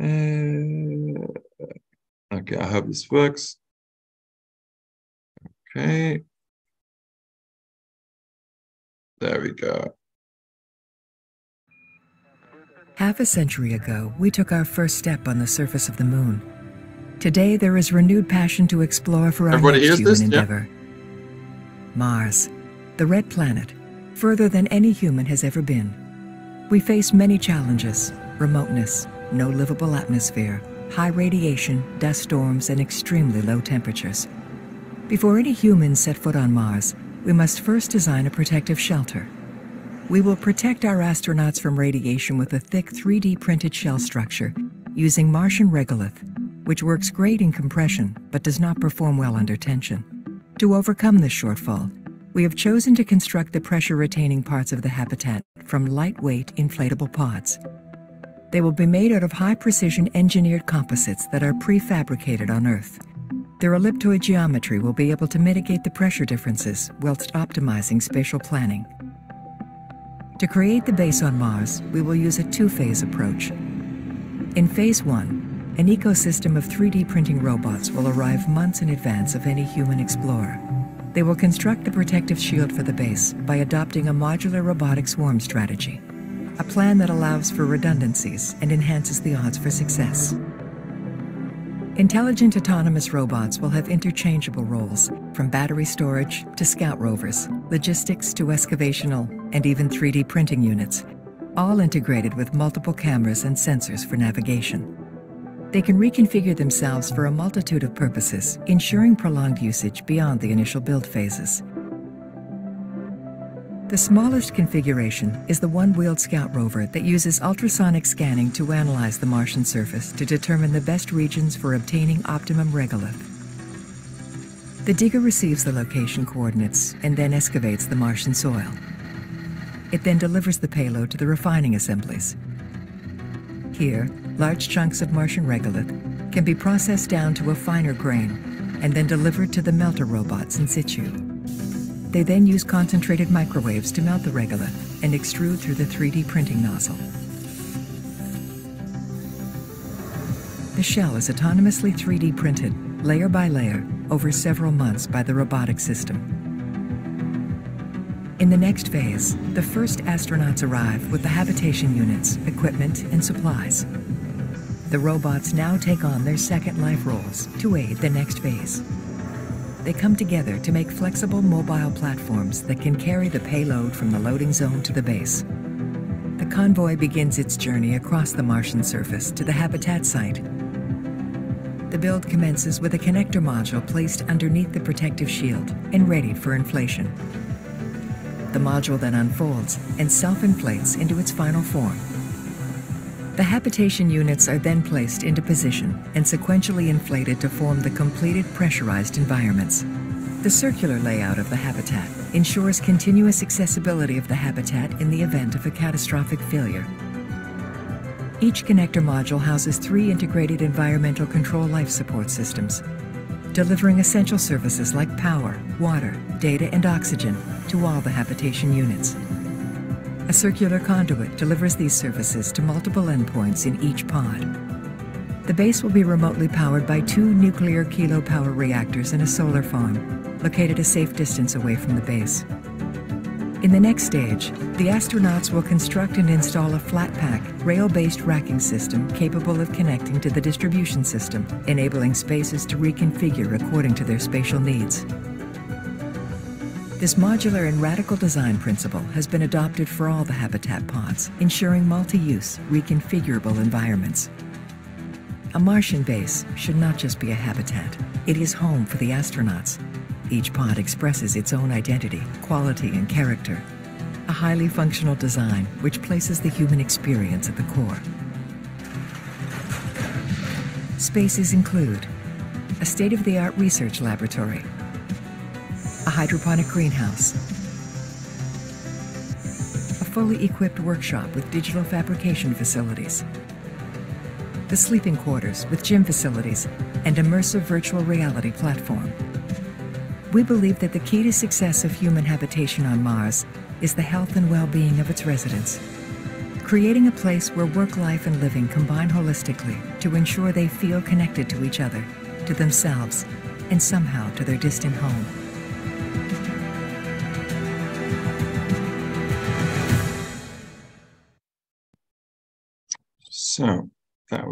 Uh, okay, I hope this works. Okay. There we go. Half a century ago, we took our first step on the surface of the moon. Today, there is renewed passion to explore for our Everybody next human this? Yeah. endeavor. Mars, the red planet, further than any human has ever been. We face many challenges remoteness, no livable atmosphere, high radiation, dust storms, and extremely low temperatures. Before any humans set foot on Mars, we must first design a protective shelter. We will protect our astronauts from radiation with a thick 3D printed shell structure using Martian regolith, which works great in compression but does not perform well under tension. To overcome this shortfall, we have chosen to construct the pressure retaining parts of the habitat from lightweight inflatable pods. They will be made out of high precision engineered composites that are prefabricated on Earth. Their elliptoid geometry will be able to mitigate the pressure differences whilst optimizing spatial planning. To create the base on Mars, we will use a two-phase approach. In Phase 1, an ecosystem of 3D printing robots will arrive months in advance of any human explorer. They will construct the protective shield for the base by adopting a modular robotic swarm strategy, a plan that allows for redundancies and enhances the odds for success. Intelligent autonomous robots will have interchangeable roles, from battery storage to scout rovers, logistics to excavational, and even 3D printing units, all integrated with multiple cameras and sensors for navigation. They can reconfigure themselves for a multitude of purposes, ensuring prolonged usage beyond the initial build phases. The smallest configuration is the one-wheeled scout rover that uses ultrasonic scanning to analyze the Martian surface to determine the best regions for obtaining optimum regolith. The digger receives the location coordinates and then excavates the Martian soil. It then delivers the payload to the refining assemblies. Here, large chunks of Martian regolith can be processed down to a finer grain and then delivered to the melter robots in situ. They then use concentrated microwaves to melt the regolith and extrude through the 3D printing nozzle. The shell is autonomously 3D printed, layer by layer, over several months by the robotic system. In the next phase, the first astronauts arrive with the habitation units, equipment, and supplies. The robots now take on their second life roles to aid the next phase. They come together to make flexible mobile platforms that can carry the payload from the loading zone to the base. The convoy begins its journey across the Martian surface to the habitat site. The build commences with a connector module placed underneath the protective shield and ready for inflation. The module then unfolds and self-inflates into its final form. The habitation units are then placed into position and sequentially inflated to form the completed pressurized environments. The circular layout of the habitat ensures continuous accessibility of the habitat in the event of a catastrophic failure. Each connector module houses three integrated environmental control life support systems, delivering essential services like power, water, data, and oxygen to all the habitation units. A circular conduit delivers these services to multiple endpoints in each pod. The base will be remotely powered by two nuclear kilopower reactors and a solar farm, located a safe distance away from the base. In the next stage, the astronauts will construct and install a flat pack, rail-based racking system capable of connecting to the distribution system, enabling spaces to reconfigure according to their spatial needs. This modular and radical design principle has been adopted for all the habitat pods, ensuring multi-use, reconfigurable environments. A Martian base should not just be a habitat. It is home for the astronauts. Each pod expresses its own identity, quality, and character. A highly functional design which places the human experience at the core. Spaces include a state-of-the-art research laboratory, hydroponic greenhouse, a fully equipped workshop with digital fabrication facilities, the sleeping quarters with gym facilities and immersive virtual reality platform. We believe that the key to success of human habitation on Mars is the health and well-being of its residents. Creating a place where work life and living combine holistically to ensure they feel connected to each other, to themselves, and somehow to their distant home.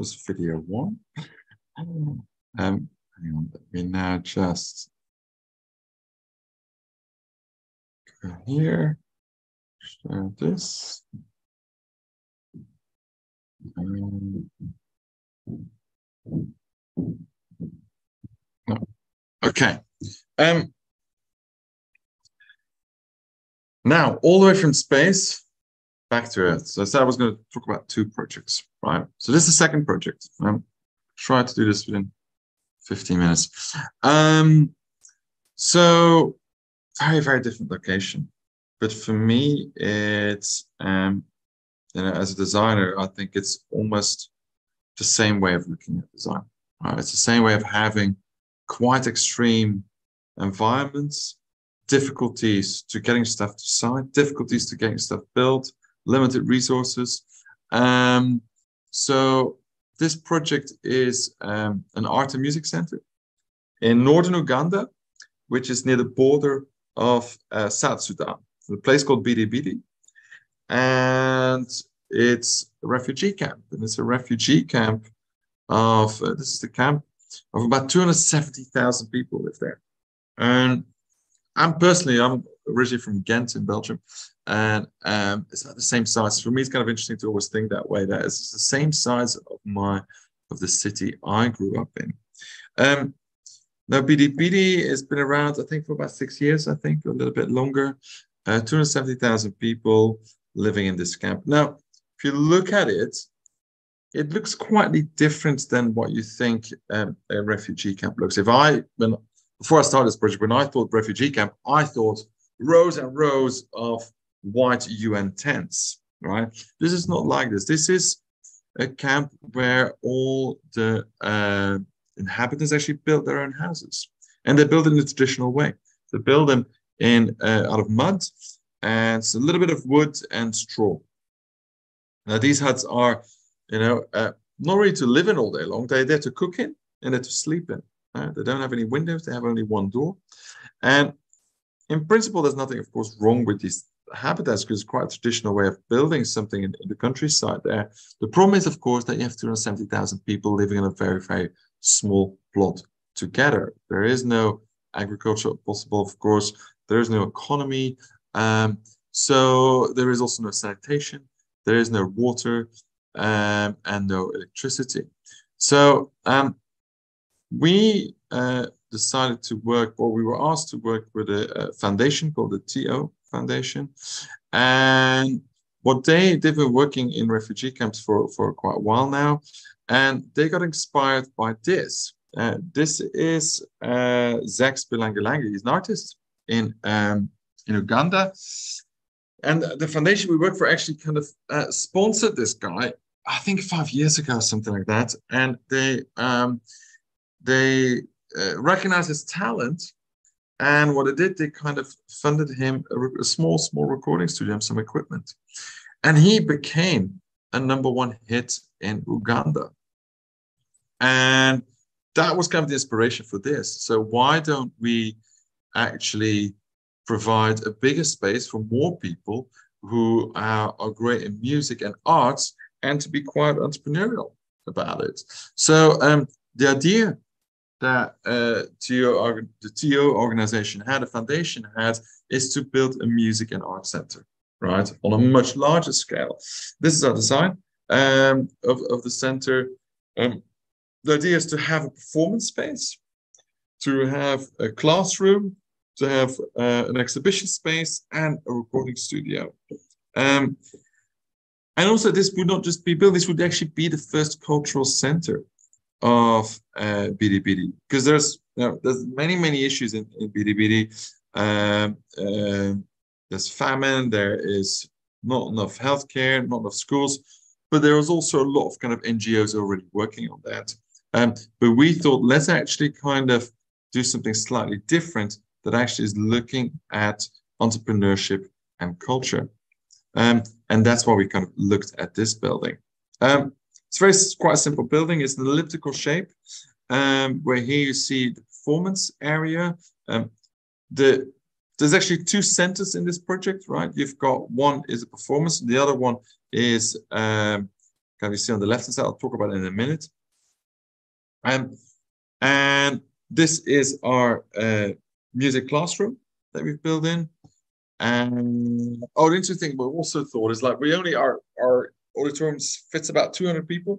Was video one. Um, hang on, let me now just go here, share this. Um, no. Okay. Um, now, all the way from space back to Earth. So I said I was going to talk about two projects, right? So this is the second project. I'm try to do this within 15 minutes. Um, so very, very different location. But for me, it's, um, you know, as a designer, I think it's almost the same way of looking at design. Right? It's the same way of having quite extreme environments, difficulties to getting stuff to site, difficulties to getting stuff built, limited resources. Um, so this project is um, an art and music center in northern Uganda, which is near the border of uh, South Sudan, a place called Bidi Bidi. And it's a refugee camp. And it's a refugee camp of, uh, this is the camp, of about 270,000 people live there. And I'm personally, I'm originally from Ghent in Belgium, and um, it's about the same size. For me, it's kind of interesting to always think that way. That it's the same size of my of the city I grew up in. Um, now, Bidi has been around, I think, for about six years. I think a little bit longer. Uh, 270,000 people living in this camp. Now, if you look at it, it looks quite different than what you think um, a refugee camp looks. If I, when before I started this project, when I thought refugee camp, I thought rows and rows of white UN tents, right? This is not like this. This is a camp where all the uh, inhabitants actually built their own houses, and they build in the traditional way. They build them in uh, out of mud and a little bit of wood and straw. Now these huts are, you know, uh, not really to live in all day long. They're there to cook in and they're to sleep in. Uh, they don't have any windows. They have only one door. And in principle, there's nothing, of course, wrong with these habitats because it's quite a traditional way of building something in, in, the countryside there. The problem is, of course, that you have 270,000 people living in a very, very small plot together. There is no agriculture possible, of course. There is no economy. Um, so there is also no sanitation. There is no water um, and no electricity. So um, we uh, decided to work, or we were asked to work with a, a, foundation called the TO Foundation. And what they, they've been working in refugee camps for, for quite a while now, and they got inspired by this. Uh, this is uh, Zach Spilangalangi. He's an artist in, um, in Uganda. And the foundation we work for actually kind of uh, sponsored this guy, I think five years ago, something like that. And they, um, they uh, recognized his talent. And what they did, they kind of funded him a, a small, small recording studio and some equipment. And he became a number one hit in Uganda. And that was kind of the inspiration for this. So why don't we actually provide a bigger space for more people who are, are great in music and arts and to be quite entrepreneurial about it. So um, the idea that uh, TO, the TO organization had, a foundation had, is to build a music and art center, right, on a much larger scale. This is our design um, of, of the center. Um, the idea is to have a performance space, to have a classroom, to have uh, an exhibition space, and a recording studio. Um, and also, this would not just be built, this would actually be the first cultural center of uh, because there's you know, there's many many issues in, in uh, there's famine, there is not enough healthcare, not enough schools, but there is also a lot of kind of NGOs already working on that. Um, but we thought let's actually kind of do something slightly different that actually is looking at entrepreneurship and culture. Um, and that's why we kind of looked at this building. Um, it's very quite a simple building. It's an elliptical shape, um, where here you see the performance area. Um, the there's actually two centers in this project, right? You've got one is a performance, the other one is um, can you see on the left hand side? I'll talk about it in a minute. Um, and this is our uh, music classroom that we've built in. And oh, the interesting thing we also thought is like we only are our auditorium fits about 200 people,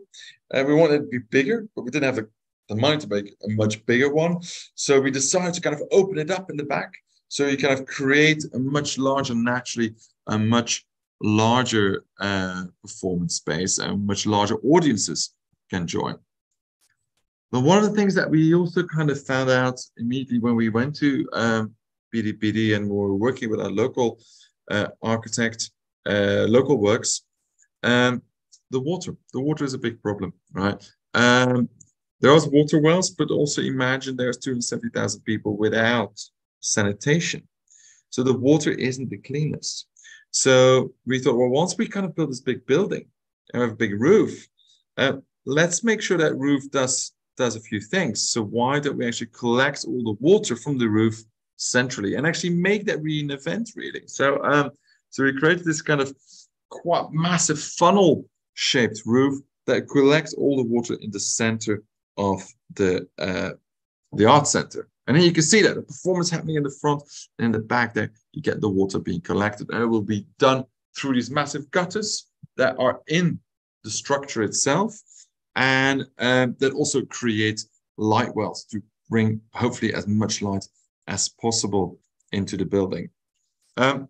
and we wanted it to be bigger, but we didn't have the, the money to make a much bigger one. So we decided to kind of open it up in the back, so you kind of create a much larger, naturally, a much larger uh, performance space, and much larger audiences can join. But one of the things that we also kind of found out immediately when we went to um, Bidi and we were working with our local uh, architect, uh, Localworks, um, the water. The water is a big problem, right? Um, there are water wells, but also imagine there's 270,000 people without sanitation. So the water isn't the cleanest. So we thought, well, once we kind of build this big building and have a big roof, uh, let's make sure that roof does does a few things. So why don't we actually collect all the water from the roof centrally and actually make that really an event really. So um, so we created this kind of quite massive funnel shaped roof that collects all the water in the center of the uh, the art center. And then you can see that the performance happening in the front and in the back there, you get the water being collected. And it will be done through these massive gutters that are in the structure itself. And um, that also create light wells to bring hopefully as much light as possible into the building. Um,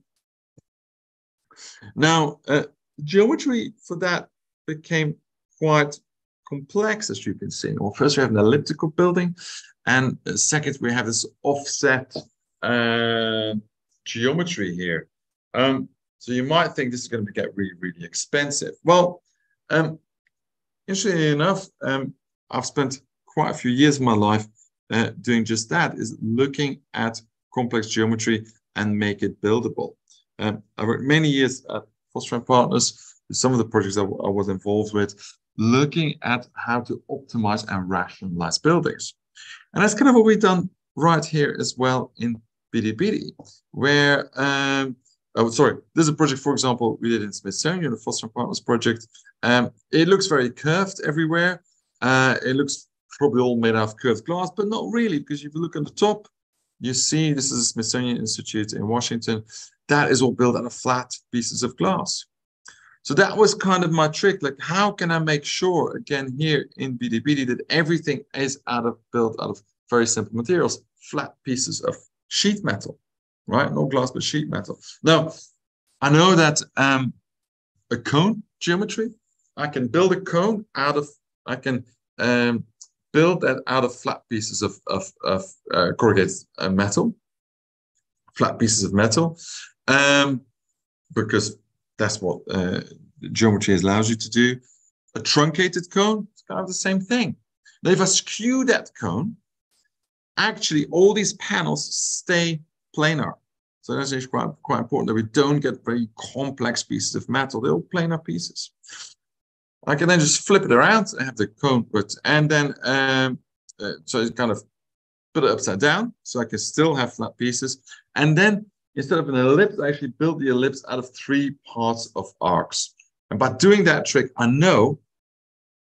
now, uh, geometry for that became quite complex, as you can see. Well, first we have an elliptical building, and second we have this offset uh, geometry here. Um, so you might think this is going to get really, really expensive. Well, um, interestingly enough, um, I've spent quite a few years of my life uh, doing just that, is looking at complex geometry and make it buildable. Um, I worked many years at Foster and Partners, some of the projects I, I was involved with, looking at how to optimize and rationalize buildings. And that's kind of what we've done right here as well in Bidi where, um, oh, sorry, there's a project, for example, we did in Smithsonian, the Foster and Partners project. Um, it looks very curved everywhere. Uh, it looks probably all made out of curved glass, but not really, because if you look on the top, you see this is the Smithsonian Institute in Washington. That is all built out of flat pieces of glass. So that was kind of my trick. Like, how can I make sure, again, here in Bidi that everything is out of built out of very simple materials, flat pieces of sheet metal, right? No glass, but sheet metal. Now, I know that um, a cone geometry, I can build a cone out of, I can um, build that out of flat pieces of, of, of uh, corrugated uh, metal, flat pieces of metal, um, because that's what uh, geometry allows you to do. A truncated cone, it's kind of the same thing. Now, if I skew that cone, actually all these panels stay planar. So that's actually quite, quite important that we don't get very complex pieces of metal. They're all planar pieces. I can then just flip it around and have the cone put, and then um, uh, so it's kind of put it upside down, so I can still have flat pieces. And then instead of an ellipse, I actually build the ellipse out of three parts of arcs. And by doing that trick, I know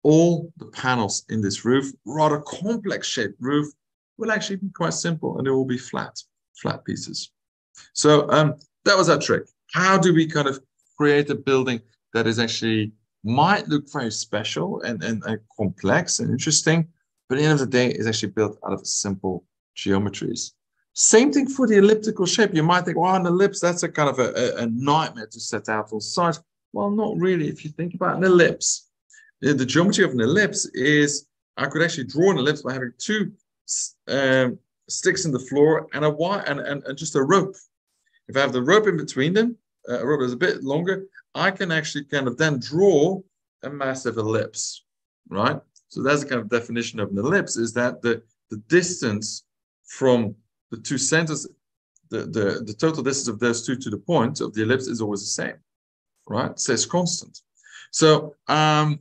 all the panels in this roof, rather complex shaped roof, will actually be quite simple and they will be flat, flat pieces. So um, that was our trick. How do we kind of create a building that is actually might look very special and, and, and complex and interesting, but at the end of the day, is actually built out of simple geometries. Same thing for the elliptical shape. You might think, well, an ellipse, that's a kind of a, a, nightmare to set out on sides. Well, not really. If you think about an ellipse, the geometry of an ellipse is I could actually draw an ellipse by having two um, sticks in the floor and a wire and, and, and just a rope. If I have the rope in between them, uh, a rope that's a bit longer, I can actually kind of then draw a massive ellipse, right? So that's the kind of definition of an ellipse is that the, the distance from the two centers, the, the, the total distance of those two to the point of the ellipse is always the same, right? So it's constant. So um,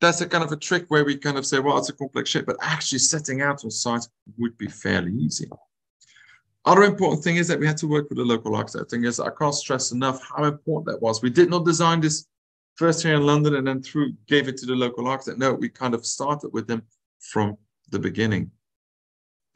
that's a kind of a trick where we kind of say, well, it's a complex shape, but actually setting out on site would be fairly easy. Other important thing is that we had to work with a local architect. I think is I can't stress enough how important that was. We did not design this first here in London and then through gave it to the local architect. No, we kind of started with them from the beginning.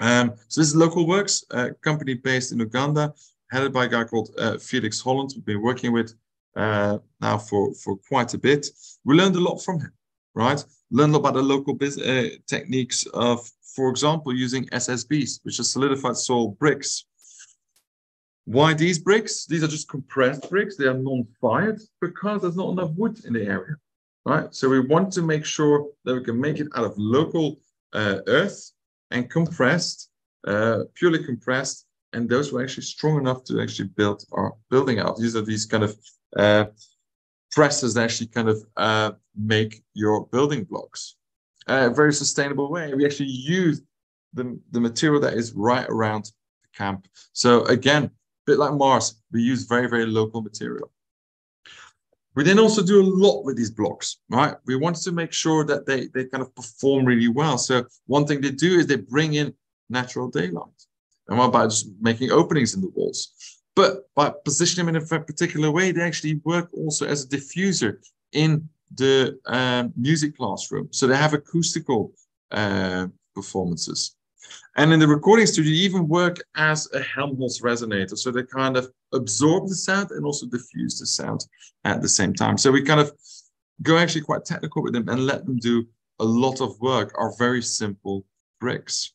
Um, so this is Localworks, a company based in Uganda, headed by a guy called uh, Felix Holland. We've been working with uh, now for, for quite a bit. We learned a lot from him, right? Learned a lot about the local uh, techniques of for example, using SSBs, which are solidified soil bricks. Why these bricks? These are just compressed bricks. They are non-fired because there's not enough wood in the area, right? So we want to make sure that we can make it out of local uh, earth and compressed, uh, purely compressed, and those were actually strong enough to actually build our building out. These are these kind of uh, presses that actually kind of uh, make your building blocks a very sustainable way. We actually use the, the material that is right around the camp. So again, a bit like Mars, we use very, very local material. We then also do a lot with these blocks, right? We want to make sure that they, they kind of perform really well. So one thing they do is they bring in natural daylight. And what by just making openings in the walls? But by positioning them in a particular way, they actually work also as a diffuser in the um, music classroom. So they have acoustical uh, performances. And in the recording studio, you even work as a Helmholtz resonator. So they kind of absorb the sound and also diffuse the sound at the same time. So we kind of go actually quite technical with them and let them do a lot of work, are very simple bricks.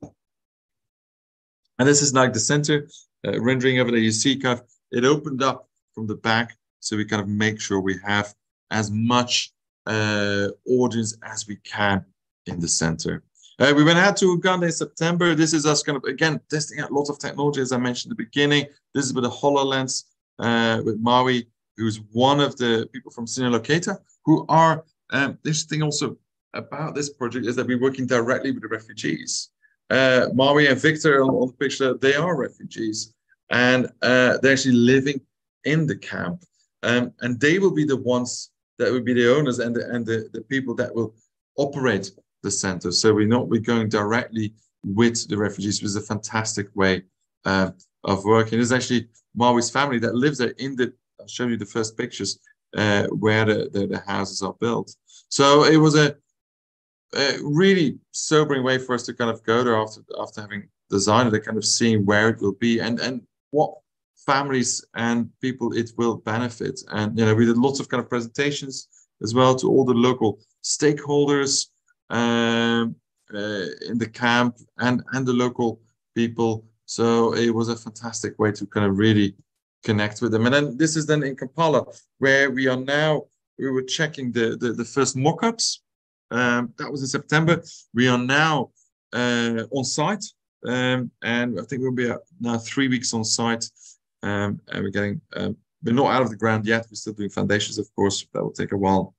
And this is like the center uh, rendering over there. You see kind of it opened up from the back. So we kind of make sure we have as much uh, audience as we can in the center. Uh, we went out to Uganda in September. This is us kind of, again, testing out lots of technology, as I mentioned at the beginning. This is with a HoloLens uh, with Maui, who's one of the people from Locator, who are, um, this thing also about this project is that we're working directly with the refugees. Uh, Maui and Victor on, on, the picture, they are refugees and uh, they're actually living in the camp. Um, and they will be the ones that will be the owners and the, and the, the people that will operate the center. So we're not we're going directly with the refugees, which is a fantastic way uh, of working. There's actually Maui's family that lives there in the, I'll show you the first pictures uh, where the, the, the, houses are built. So it was a, a, really sobering way for us to kind of go there after, after having designed it, kind of seeing where it will be and, and what families and people it will benefit. And you know, we did lots of kind of presentations as well to all the local stakeholders um, uh, in the camp and and the local people. So it was a fantastic way to kind of really connect with them. And then this is then in Kampala, where we are now. We were checking the the, the first mock-ups. Um, that was in September. We are now uh, on site, um, and I think we'll be now three weeks on site um, and we're getting, um, we're not out of the ground yet. We're still doing foundations, of course. That will take a while.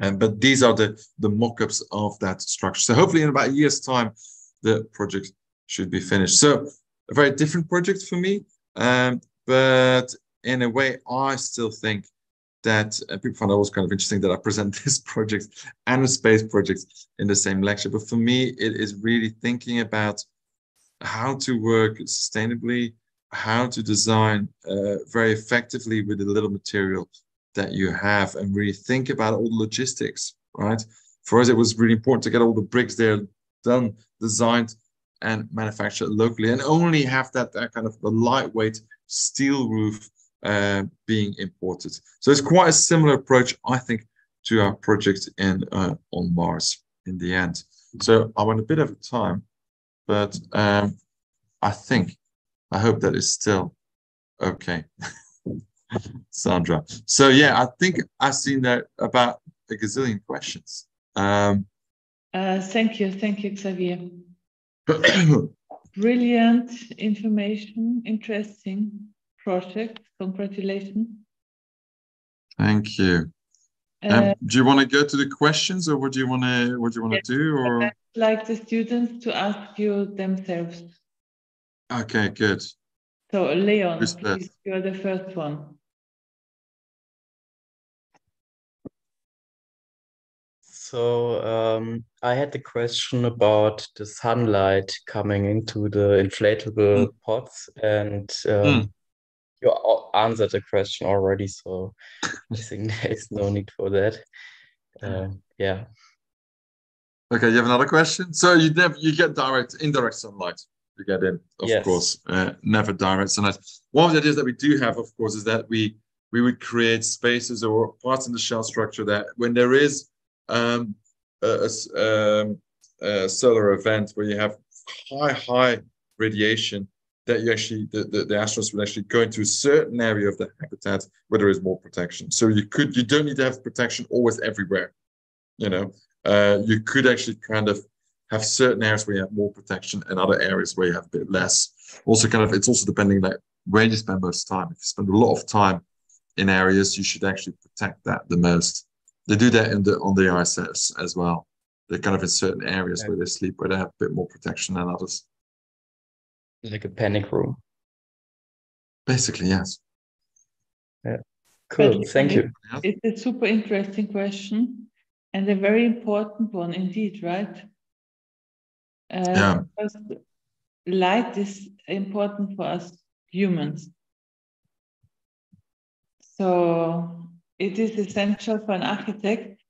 Um, but these are the, the mock-ups of that structure. So hopefully in about a year's time, the project should be finished. So a very different project for me. Um, but in a way, I still think that uh, people find it always kind of interesting that I present this project and a space project in the same lecture. But for me, it is really thinking about how to work sustainably, how to design uh, very effectively with a little material that you have and really think about all the logistics, right? For us, it was really important to get all the bricks there done, designed, and manufactured locally, and only have that, that kind of the lightweight steel roof uh, being imported. So it's quite a similar approach, I think, to our project in uh, on Mars in the end. So I went a bit over time, but um, I think I hope that is still okay. Sandra. So yeah, I think I've seen that about a gazillion questions. Um, uh, thank you, thank you, Xavier. brilliant information, interesting project. Congratulations. Thank you. Um, uh, do you want to go to the questions, or what do you want to what do you want to do? Or I'd like the students to ask you themselves. Okay, good. So Leon, please, you're the first one. So um, I had the question about the sunlight coming into the inflatable mm. pods, and um, mm. you answered the question already. So I think there's no need for that. Uh, yeah. Okay, you have another question. So you never you get direct, indirect sunlight. You get in, of yes. course, uh, never direct sunlight. One of the ideas that we do have, of course, is that we we would create spaces or parts in the shell structure that when there is um, a, a, um, a, solar event where you have high, high radiation, that you actually, the, the, the astronauts would actually go into a certain area of the habitat where there is more protection. So you could, you don't need to have protection always everywhere. You know, uh, you could actually kind of have certain areas where you have more protection and other areas where you have a bit less. Also, kind of, it's also depending like where you spend most time. If you spend a lot of time in areas, you should actually protect that the most. They do that in the on the ISS as well. They're kind of in certain areas where they sleep where they have a bit more protection than others. Like a panic room. Basically, yes. Yeah. Cool. But Thank you. It's a super interesting question and a very important one indeed, right? Uh, yeah. Because light is important for us humans. So it is essential for an architect.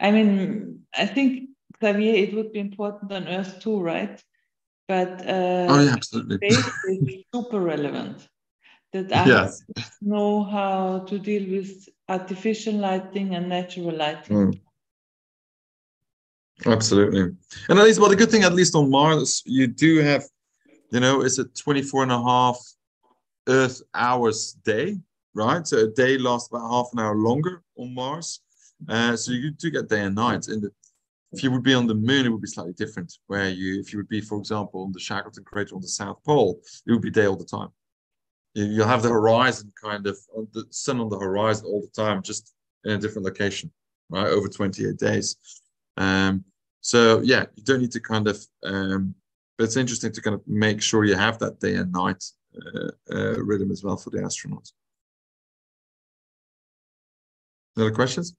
I mean, I think Xavier, it would be important on Earth too, right? But uh, oh yeah, absolutely. Space is super relevant. That architects yes. know how to deal with artificial lighting and natural lighting. Mm. Absolutely. And at least, well, the good thing, at least on Mars, you do have, you know, it's a 24 and a half Earth hours day right? So a day lasts about half an hour longer on Mars. Uh, so you do get day and night. And if you would be on the moon, it would be slightly different. Where you, if you would be, for example, on the Shackleton crater on the South Pole, it would be day all the time. You, you'll have the horizon kind of the sun on the horizon all the time, just in a different location, right? Over 28 days. Um, so yeah, you don't need to kind of. Um, but it's interesting to kind of make sure you have that day and night uh, uh, rhythm as well for the astronauts. Any other questions?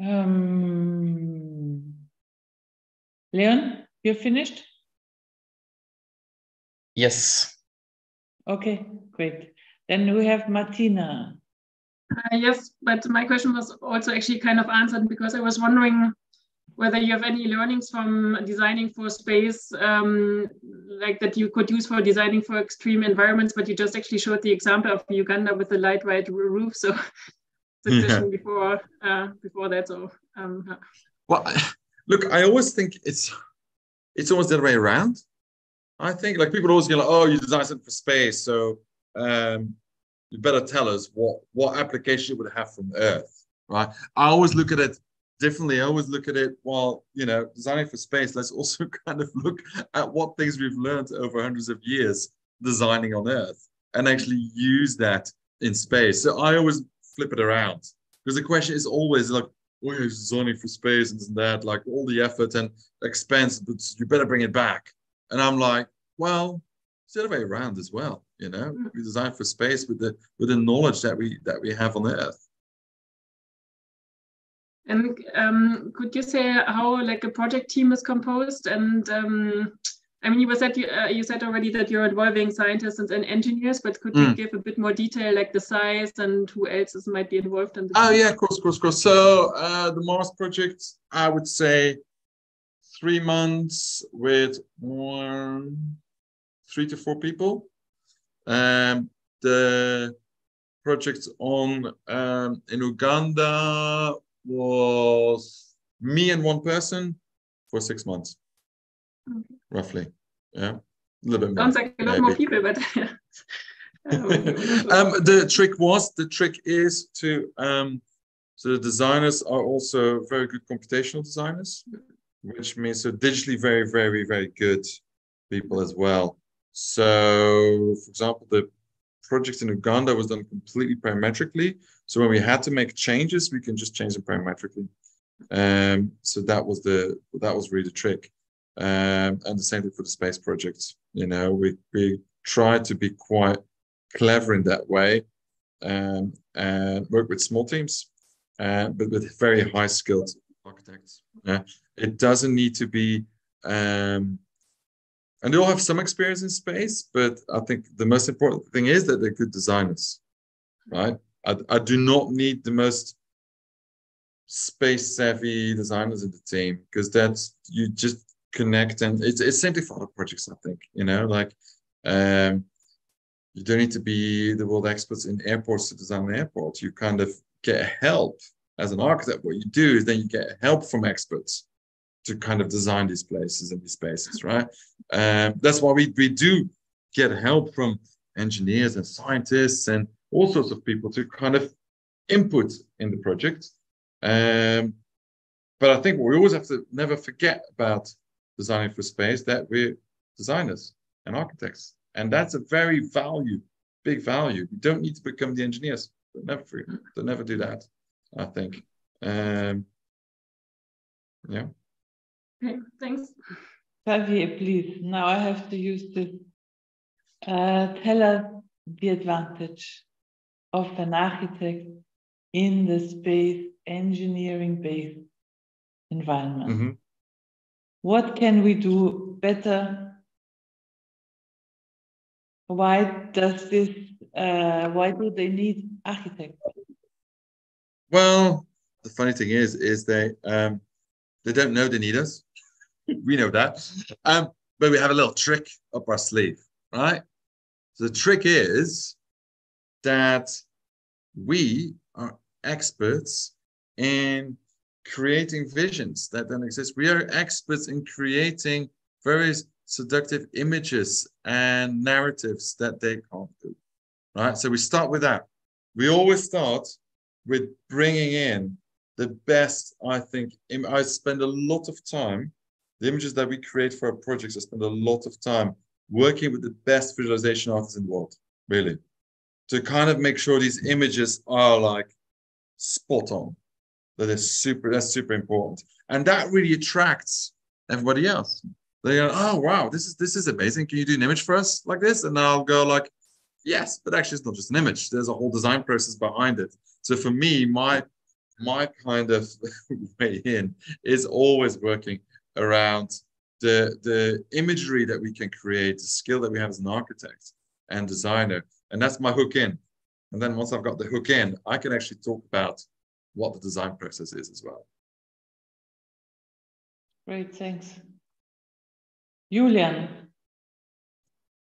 Um, Leon, you finished? Yes. Okay, great. Then we have Martina. Uh, yes, but my question was also actually kind of answered because I was wondering whether you have any learnings from designing for space, um, like that you could use for designing for extreme environments, but you just actually showed the example of Uganda with the light white roof. So the question before uh, before that. So um, well, look, I always think it's it's almost the other way around. I think like people always get like, oh, you design something for space, so um, you better tell us what what application it would have from Earth, right? I always look at it differently. I always look at it while, you know, designing for space, let's also kind of look at what things we've learned over hundreds of years designing on Earth and actually use that in space. So I always flip it around because the question is always like, oh, you're designing for space and that, like all the effort and expense, but you better bring it back. And I'm like, well, it's the other way around as well. You know, mm. we design for space with the with the knowledge that we that we have on Earth. And um, could you say how like a project team is composed? And um, I mean, you said you, uh, you said already that you're involving scientists and engineers, but could mm. you give a bit more detail, like the size and who else is, might be involved in this? Oh yeah, of course, of course, of course. So uh, the Mars project, I would say three months with one, three to four people. Um, the project on um, in Uganda was me and one person for six months, okay. roughly. Yeah, a little bit more. Sounds like a lot maybe. more people, but. um, the trick was the trick is to um, so the designers are also very good computational designers. which means so digitally very, very, very good people as well. So, for example, the project in Uganda was done completely parametrically. So when we had to make changes, we can just change them parametrically. Um, so that was the that was really the trick. Um, and the same thing for the space projects. You know, we we tried to be quite clever in that way um, and work with small teams, uh, but with very high skilled architects. Yeah, it doesn't need to be. Um, and they all have some experience in space, but I think the most important thing is that they're good designers, right? I, I do not need the most space savvy designers in the team because that's you just connect and it's it's simply for other projects. I think you know, like um, you don't need to be the world experts in airports to design an airport. You kind of get help as an architect. What you do is then you get help from experts to kind of design these places and these spaces, right? Um, that's why we, we do get help from engineers and scientists and all sorts of people to kind of input in the project. Um, but I think we always have to never forget about designing for space that we're designers and architects. And that's a very value, big value. We don't need to become the engineers. They'll never, they'll never do that, I think. Um, yeah. Okay, thanks. Xavier, please. Now I have to use this. Uh, tell us the advantage of an architect in the space engineering based environment. Mm -hmm. What can we do better? Why does this, uh, why do they need architects? Well, the funny thing is, is they, um, they don't know they need us. we know that. Um, but we have a little trick up our sleeve, right? So the trick is that we are experts in creating visions that don't exist. We are experts in creating various seductive images and narratives that they can't do, right? So we start with that. We always start with bringing in the best, I think. I spend a lot of time the images that we create for our projects, I spend a lot of time working with the best visualization artists in the world, really, to kind of make sure these images are like spot on. That is super, that's super important. And that really attracts everybody else. They go, oh wow, this is this is amazing. Can you do an image for us like this? And I'll go like, yes, but actually it's not just an image. There's a whole design process behind it. So for me, my my kind of way in is always working around the, the imagery that we can create, the skill that we have as an architect and designer. And that's my hook in. And then once I've got the hook in, I can actually talk about what the design process is as well. Great, thanks. Julian,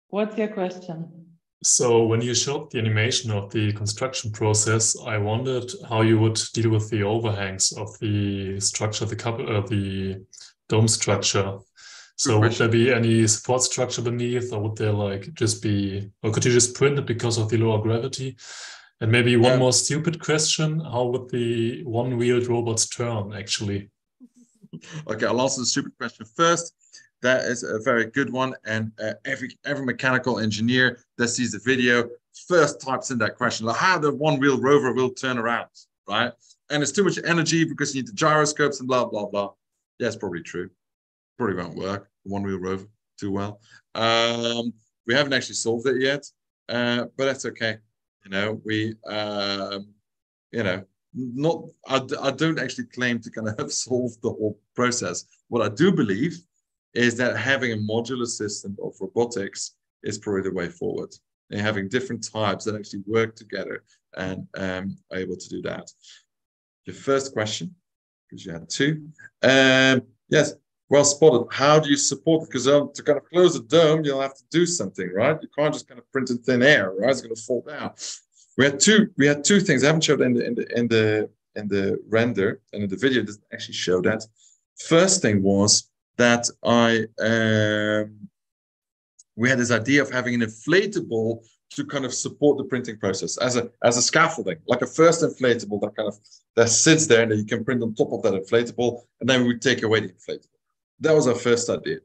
what's your question? So when you showed the animation of the construction process, I wondered how you would deal with the overhangs of the structure, the, uh, the dome structure. So would there be any support structure beneath, or would there like just be, or could you just print it because of the lower gravity? And maybe one yeah. more stupid question: How would the one-wheeled robots turn actually? Okay, I'll answer the stupid question first. That is a very good one, and uh, every every mechanical engineer that sees the video first types in that question, like how the one-wheel rover will turn around, right? And it's too much energy because you need the gyroscopes and blah blah blah. That's probably true. Probably won't work. One wheel rover too well. Um, we haven't actually solved it yet, uh, but that's okay. You know, we, um, you know, not. I, I don't actually claim to kind of have solved the whole process. What I do believe is that having a modular system of robotics is probably the way forward. And having different types that actually work together and um, are able to do that. Your first question because you had two. Um, yes, well spotted. How do you support? Because um, to kind of close the dome, you'll have to do something, right? You can't just kind of print in thin air, right? It's going to fall down. We had two. We had two things. I haven't showed in the in the in the in the render and in the video. Doesn't actually show that. First thing was that I um, we had this idea of having an inflatable to kind of support the printing process as a as a scaffolding, like a first inflatable that kind of that sits there and that you can print on top of that inflatable, and then we would take away the inflatable. That was our first idea.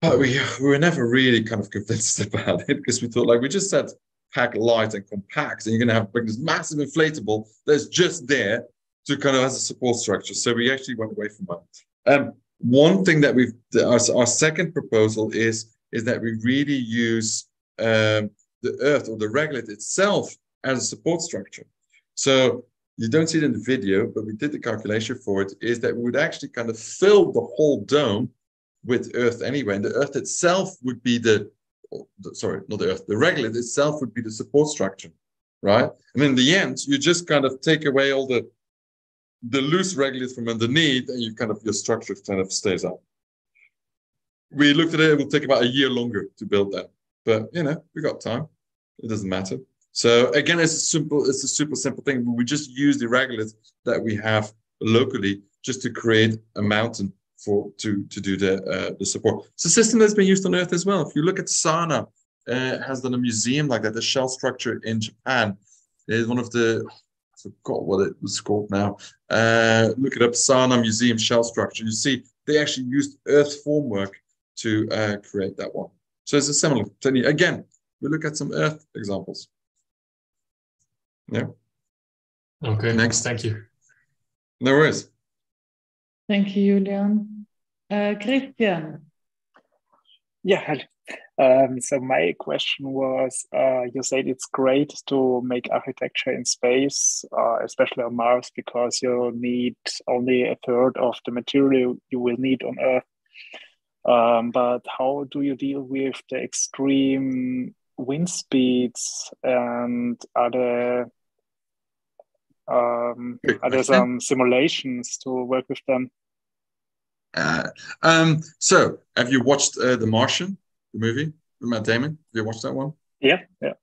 But we, we were never really kind of convinced about it because we thought like we just said pack light and compact, and you're going to have bring this massive inflatable that's just there to kind of as a support structure. So we actually went away from that. Um, one thing that we've our, our second proposal is is that we really use um, the earth or the regolith itself as a support structure. So you don't see it in the video, but we did the calculation for it, is that we would actually kind of fill the whole dome with earth anyway. And the earth itself would be the, sorry, not the earth, the regolith itself would be the support structure, right? And in the end, you just kind of take away all the the loose regolith from underneath, and you kind of your structure kind of stays up. We looked at it; it will take about a year longer to build that, but you know we got time. It doesn't matter. So again, it's a simple, it's a super simple thing. We just use the regolith that we have locally just to create a mountain for to to do the uh, the support. It's a system that's been used on Earth as well. If you look at SANAA, uh, has done a museum like that. The shell structure in Japan is one of the I forgot what it was called now. Uh, look it up, SANAA Museum shell structure. You see, they actually used Earth formwork to uh, create that one. So it's a similar. Thing. Again, we look at some Earth examples. Yeah. Okay. Next. Thank you. No worries. Thank you, Julian. Uh, Christian. Yeah. Um, so my question was, uh, you said it's great to make architecture in space, uh, especially on Mars, because you need only a third of the material you will need on Earth. Um, but how do you deal with the extreme wind speeds and other um, are there some simulations to work with them? Uh, um, so, have you watched uh, The Martian, the movie with Matt Damon? Have you watched that one? Yeah, yeah.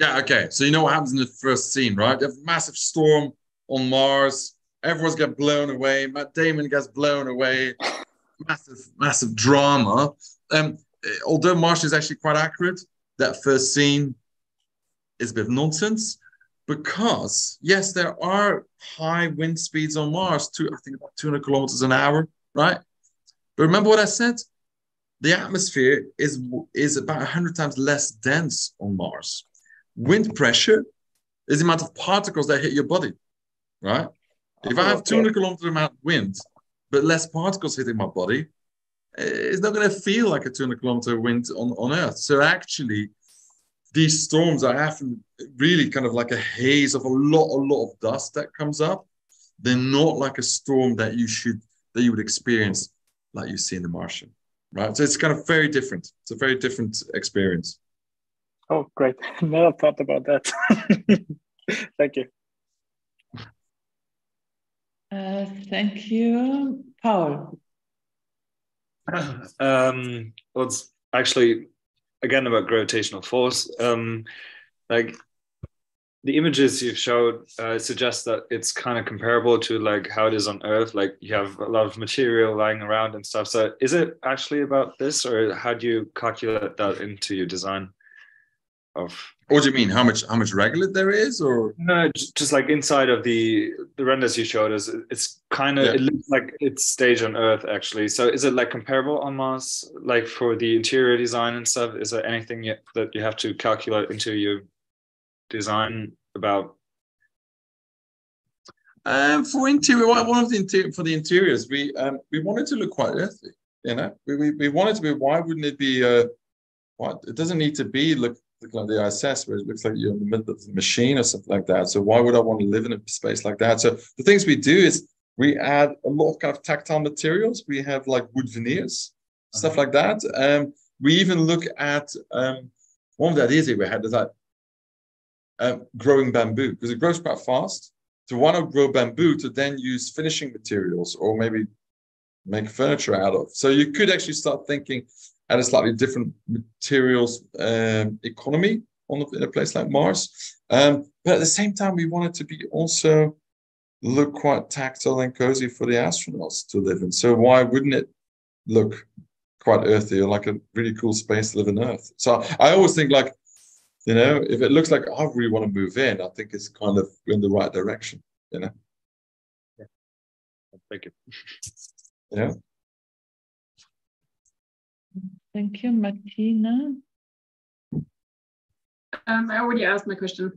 Yeah, okay. So, you know what happens in the first scene, right? You have a massive storm on Mars. Everyone's get blown away. Matt Damon gets blown away. massive, massive drama. Um, although Martian is actually quite accurate, that first scene is a bit of nonsense because yes, there are high wind speeds on Mars, to I think about 200 kilometers an hour, right? But remember what I said? The atmosphere is is about 100 times less dense on Mars. Wind pressure is the amount of particles that hit your body, right? If I have 200 kilometer amount of wind, but less particles hitting my body, it's not going to feel like a 200 kilometer wind on, on Earth. So actually, these storms are often really kind of like a haze of a lot, a lot of dust that comes up. They're not like a storm that you should that you would experience like you see in the Martian, right? So it's kind of very different. It's a very different experience. Oh, great! Never thought about that. thank you. Uh, thank you, Paul. Um, well, it's actually again about gravitational force. Um, like the images you've showed uh, suggest that it's kind of comparable to like how it is on Earth. Like you have a lot of material lying around and stuff. So is it actually about this, or how do you calculate that into your design? Of what do you mean? How much how much regolith there is, or no? Just, just like inside of the the renders you showed us, it's kind of yeah. it looks like it's staged on Earth actually. So is it like comparable on Mars, like for the interior design and stuff? Is there anything yet that you have to calculate into your design about? Um, for interior, one of the interior for the interiors, we um, we wanted to look quite earthy. You know, we, we, we wanted to be. Why wouldn't it be? Uh, what it doesn't need to be look like the ISS where it looks like you're in the middle of the machine or something like that. So why would I want to live in a space like that? So the things we do is we add a lot of kind of tactile materials. We have like wood veneers, uh-huh. stuff like that. Um, we even look at um, one of the ideas we had is that um, growing bamboo because it grows quite fast. To want to grow bamboo to then use finishing materials or maybe make furniture out of. So you could actually start thinking at a slightly different materials um, economy on in a place like Mars. Um, but at the same time, we want it to be also look quite tactile and cozy for the astronauts to live in. So why wouldn't it look quite earthy or like a really cool space to live on Earth? So I always think like, you know, if it looks like I really want to move in, I think it's kind of in the right direction, you know. Yeah. Thank you. Yeah. Thank you, Martina. Um, I already asked my question.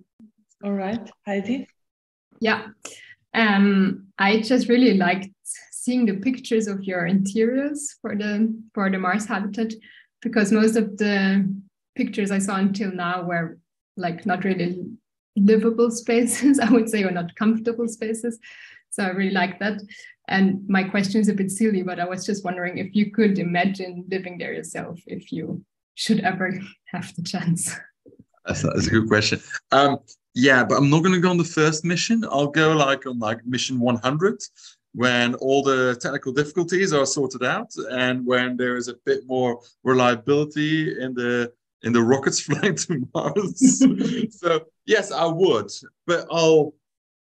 All right, Heidi. Yeah, um, I just really liked seeing the pictures of your interiors for the for the Mars habitat because most of the pictures I saw until now were like not really livable spaces, I would say, or not comfortable spaces. So I really like that. And my question is a bit silly, but I was just wondering if you could imagine living there yourself if you should ever have the chance. That's, that's a good question. Um, yeah, but I'm not going to go on the first mission. I'll go like on like mission 100 when all the technical difficulties are sorted out and when there is a bit more reliability in the in the rockets flying to Mars. so yes, I would, but I'll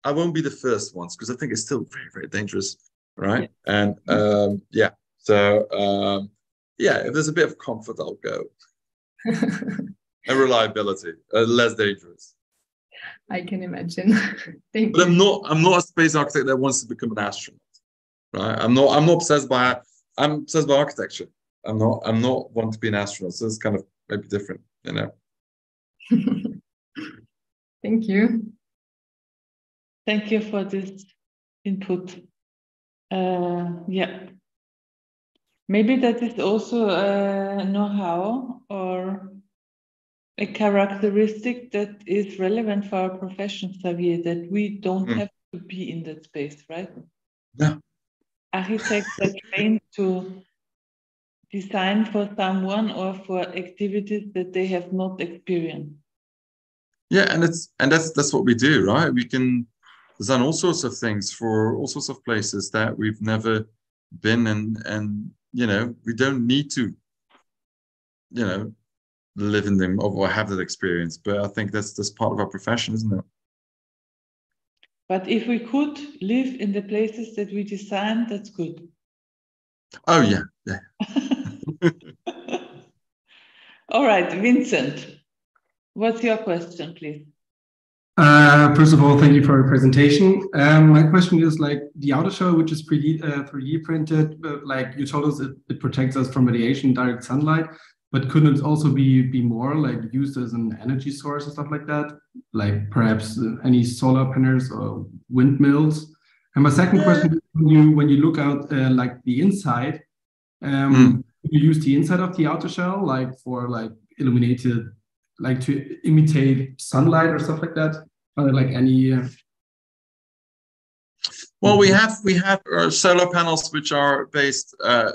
I won't be the first ones because I think it's still very very dangerous, right? Yeah. And um, yeah, so um, yeah, if there's a bit of comfort, I'll go. and reliability, uh, less dangerous. I can imagine. Thank but you. I'm not I'm not a space architect that wants to become an astronaut. Right? I'm not I'm not obsessed by I'm obsessed by architecture. I'm not I'm not want to be an astronaut. So it's kind of maybe different, you know. Thank you. Thank you for this input. Uh, yeah. Maybe that is also a know-how or a characteristic that is relevant for our profession, Xavier, that we don't mm. have to be in that space, right? Yeah. Architects are trained to design for someone or for activities that they have not experienced. Yeah, and it's and that's that's what we do, right? We can design all sorts of things for all sorts of places that we've never been and and you know we don't need to you know live in them or have that experience but i think that's that's part of our profession isn't it? But if we could live in the places that we design that's good. Oh yeah yeah. All right vincent what's your question please uh, first of all, thank you for your presentation. Um, my question is like the outer shell, which is 3D, uh, 3D printed, but like you told us it, it protects us from radiation, direct sunlight, but couldn't it also be, be more like used as an energy source and stuff like that? Like perhaps uh, any solar panels or windmills? And my second question, is when you, when you look out uh, like the inside, um, mm. you use the inside of the outer shell, like for like illuminated like to imitate sunlight or stuff like that? Or like any? Uh... Well, we have we have uh, solar panels which are based uh,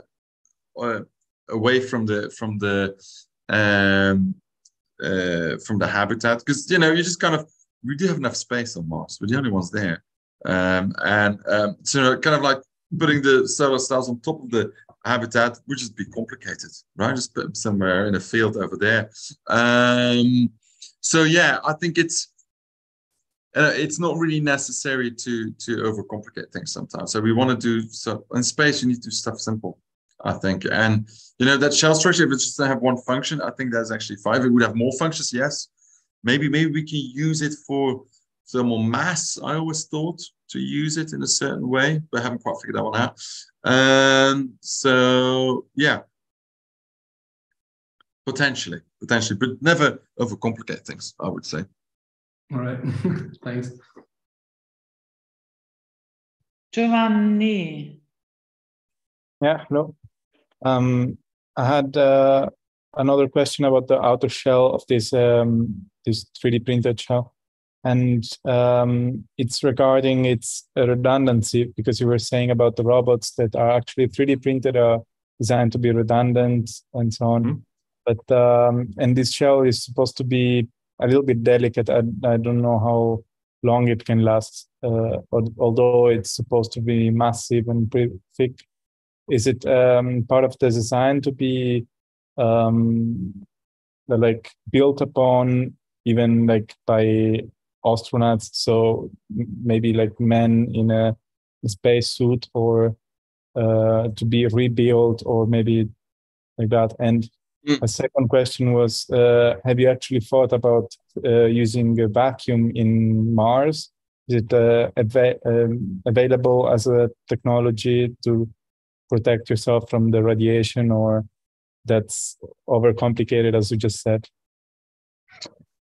uh, away from the from the um, uh, from the habitat because you know you just kind of we do have enough space on Mars. We're the only ones there, um, and um, so kind of like putting the solar cells on top of the habitat would just be complicated, right? Just put them somewhere in a field over there. Um, so yeah, I think it's uh, it's not really necessary to to overcomplicate things sometimes. So we want to do so in space. You need to do stuff simple, I think. And you know that shell structure, if it's just to have one function, I think that's actually five. It would have more functions, yes. Maybe maybe we can use it for thermal mass. I always thought to use it in a certain way, but I haven't quite figured that one out. Um, so yeah, potentially, potentially, but never overcomplicate things. I would say. All right, thanks. Giovanni. Yeah, hello. Um, I had uh, another question about the outer shell of this um, this 3D printed shell and um, it's regarding its redundancy because you were saying about the robots that are actually 3D printed are designed to be redundant and so on. Mm-hmm. But um, and this shell is supposed to be a little bit delicate. I, I don't know how long it can last, uh, although it's supposed to be massive and pretty thick. Is it um, part of the design to be um, like built upon even like by astronauts so maybe like men in a, space suit or uh, to be rebuilt or maybe like that and mm. a second question was uh, have you actually thought about uh, using a vacuum in mars is it uh, av- um, available as a technology to protect yourself from the radiation or that's overcomplicated, as you just said?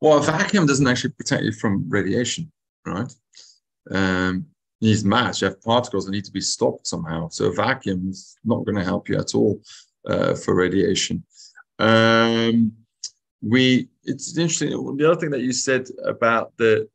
Well, a vacuum doesn't actually protect you from radiation, right? Um, you need mass, you have particles that need to be stopped somehow. So a vacuum is not going to help you at all uh, for radiation. Um, we, it's interesting. The other thing that you said about the,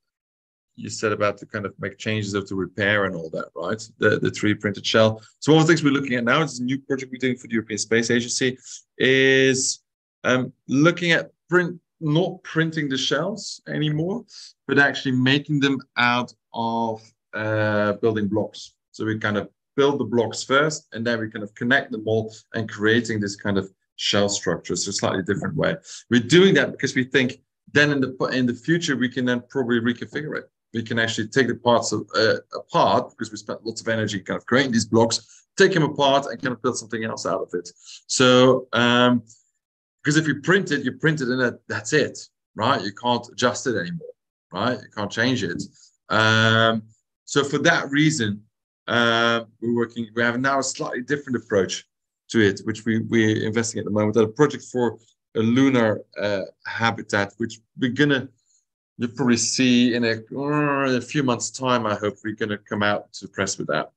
you said about the kind of make changes of the repair and all that, right? The the 3D printed shell. So one of the things we're looking at now is a new project we're doing for the European Space Agency is um, looking at print not printing the shells anymore, but actually making them out of uh, building blocks. So we kind of build the blocks first, and then we kind of connect them all and creating this kind of shell structure. A slightly different way. We're doing that because we think then in the in the future we can then probably reconfigure it. We can actually take the parts of, uh, apart because we spent lots of energy kind of creating these blocks, take them apart and kind of build something else out of it. So um, because if you print it, you print it and that's it, right? You can't adjust it anymore, right? You can't change it. Um, so for that reason, uh, we're working. We have now a slightly different approach to it, which we we're investing at the moment. A project for a lunar uh, habitat, which we're gonna you'll probably see in a, uh, a few months' time. I hope we're gonna come out to press with that.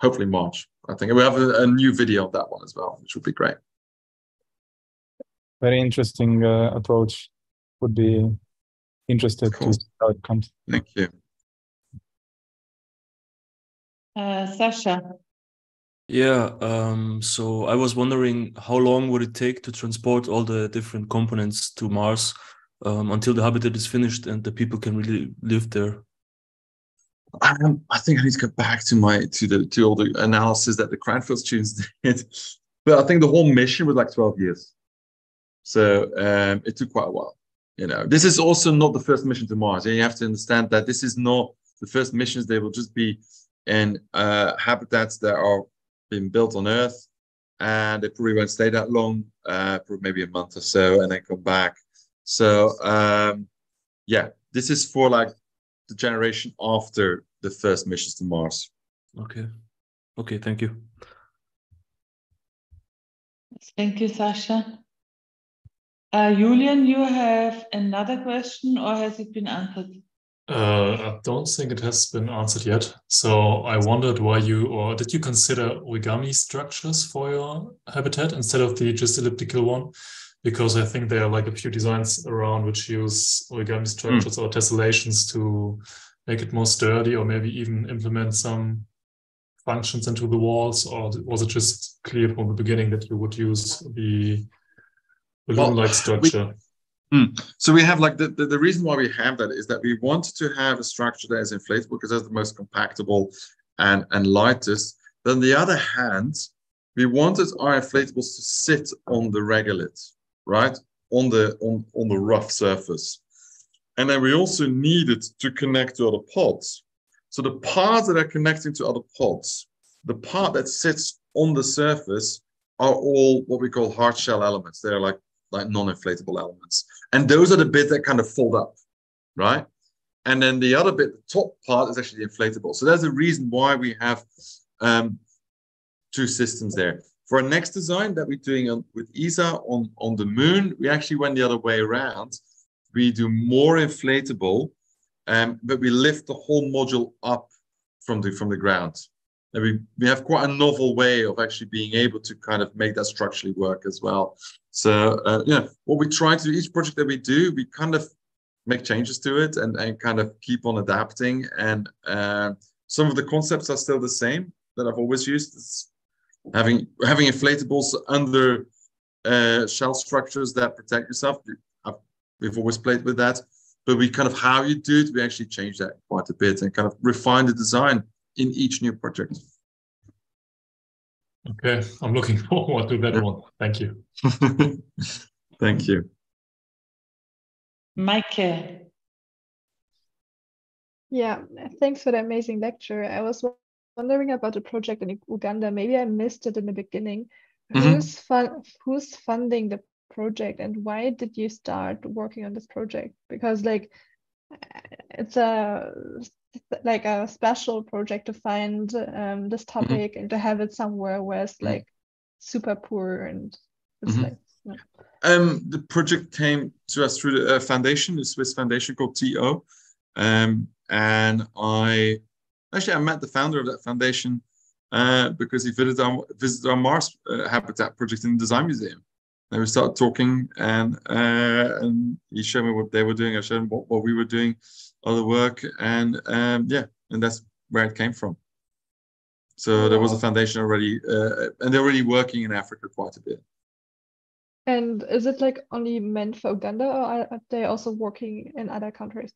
Hopefully March. I think we have a, a new video of that one as well, which would be great very interesting uh, approach. Would be interested cool. to see how it comes. Thank you. Uh, Sasha. Yeah, um, so I was wondering how long would it take to transport all the different components to Mars um, until the habitat is finished and the people can really live there? Um, I think I need to go back to my to the to all the analysis that the Cranfield students did, but I think the whole mission was like twelve years. So um, it took quite a while. You know, this is also not the first mission to Mars. And you have to understand that this is not the first missions. They will just be in uh, habitats that are being built on Earth, and they probably won't stay that long, uh, probably maybe a month or so, and then come back. So um, yeah, this is for like the generation after the first missions to Mars. Okay. Okay. Thank you. Thank you, Sasha. Uh, Julian, you have another question or has it been answered? Uh, I don't think it has been answered yet. So I wondered why you, or did you consider origami structures for your habitat instead of the just elliptical one? Because I think there are like a few designs around which use origami structures mm. or tessellations to make it more sturdy or maybe even implement some functions into the walls. Or was it just clear from the beginning that you would use the balloon-like structure. We, mm, so we have like the, the, the reason why we have that is that we want to have a structure that is inflatable because that's the most compactable and and lightest. But on the other hand, we wanted our inflatables to sit on the regolith, right? On the on, on the rough surface. And then we also needed to connect to other pods. So the parts that are connecting to other pods, the part that sits on the surface are all what we call hard shell elements. They're like like non-inflatable elements. And those are the bits that kind of fold up, right? And then the other bit, the top part is actually inflatable. So there's a reason why we have um, two systems there. For our next design that we're doing on, with ESA on, on the moon, we actually went the other way around. We do more inflatable, um, but we lift the whole module up from the, from the ground. And we, we have quite a novel way of actually being able to kind of make that structurally work as well. So uh, yeah, what we try to do, each project that we do, we kind of make changes to it and, and kind of keep on adapting. And uh, some of the concepts are still the same that I've always used. It's having having inflatables under uh, shell structures that protect yourself. We've always played with that, but we kind of how you do it, we actually change that quite a bit and kind of refine the design in each new project. Okay, I'm looking forward to that one. Thank you. Thank you. Mike. Yeah, thanks for the amazing lecture. I was wondering about the project in Uganda. Maybe I missed it in the beginning. Mm -hmm. Who's fun, who's funding the project and why did you start working on this project? Because like it's a like a special project to find um, this mm-hmm. topic mm -hmm. and to have it somewhere where it's mm-hmm. like super poor and It's Mhm. like yeah. Um, the project came to us through the uh, foundation, the Swiss foundation called TO. Um, and I actually I met the founder of that foundation uh, because he visited our, visited our Mars uh, habitat project in the design museum. And we started talking, and uh, and he showed me what they were doing. I showed him what, what we were doing, other work, and um, yeah, and that's where it came from. So there was a foundation already, uh, and they're already working in Africa quite a bit. And is it like only meant for Uganda, or are are they also working in other countries?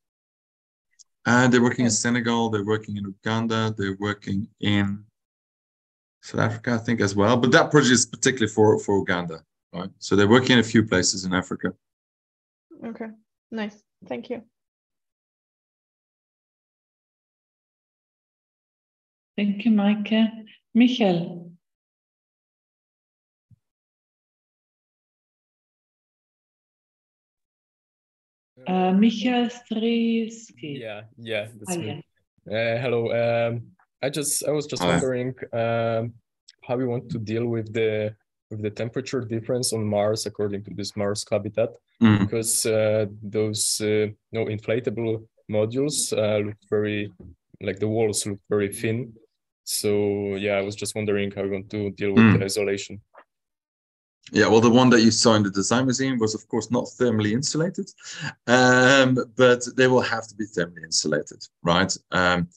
And they're working in Senegal, they're working in Uganda, they're working in South Africa, I think, as well. But that project is particularly for, for Uganda, right? So they're working in a few places in Africa. Okay, nice. Thank you. Thank you, Maike. Michael. Uh, Michael Strijski. Yeah, yeah, that's Ah, me. Uh, hello. Um, I just I was just Hi. wondering um, how we want to deal with the with the temperature difference on Mars according to this Mars habitat, Mm. because uh, those uh, no inflatable modules uh, look very like the walls look very thin. So yeah, I was just wondering how you're going to deal with Mm. the isolation. Yeah, well, the one that you saw in the design museum was, of course, not thermally insulated, um, but they will have to be thermally insulated, right? Um,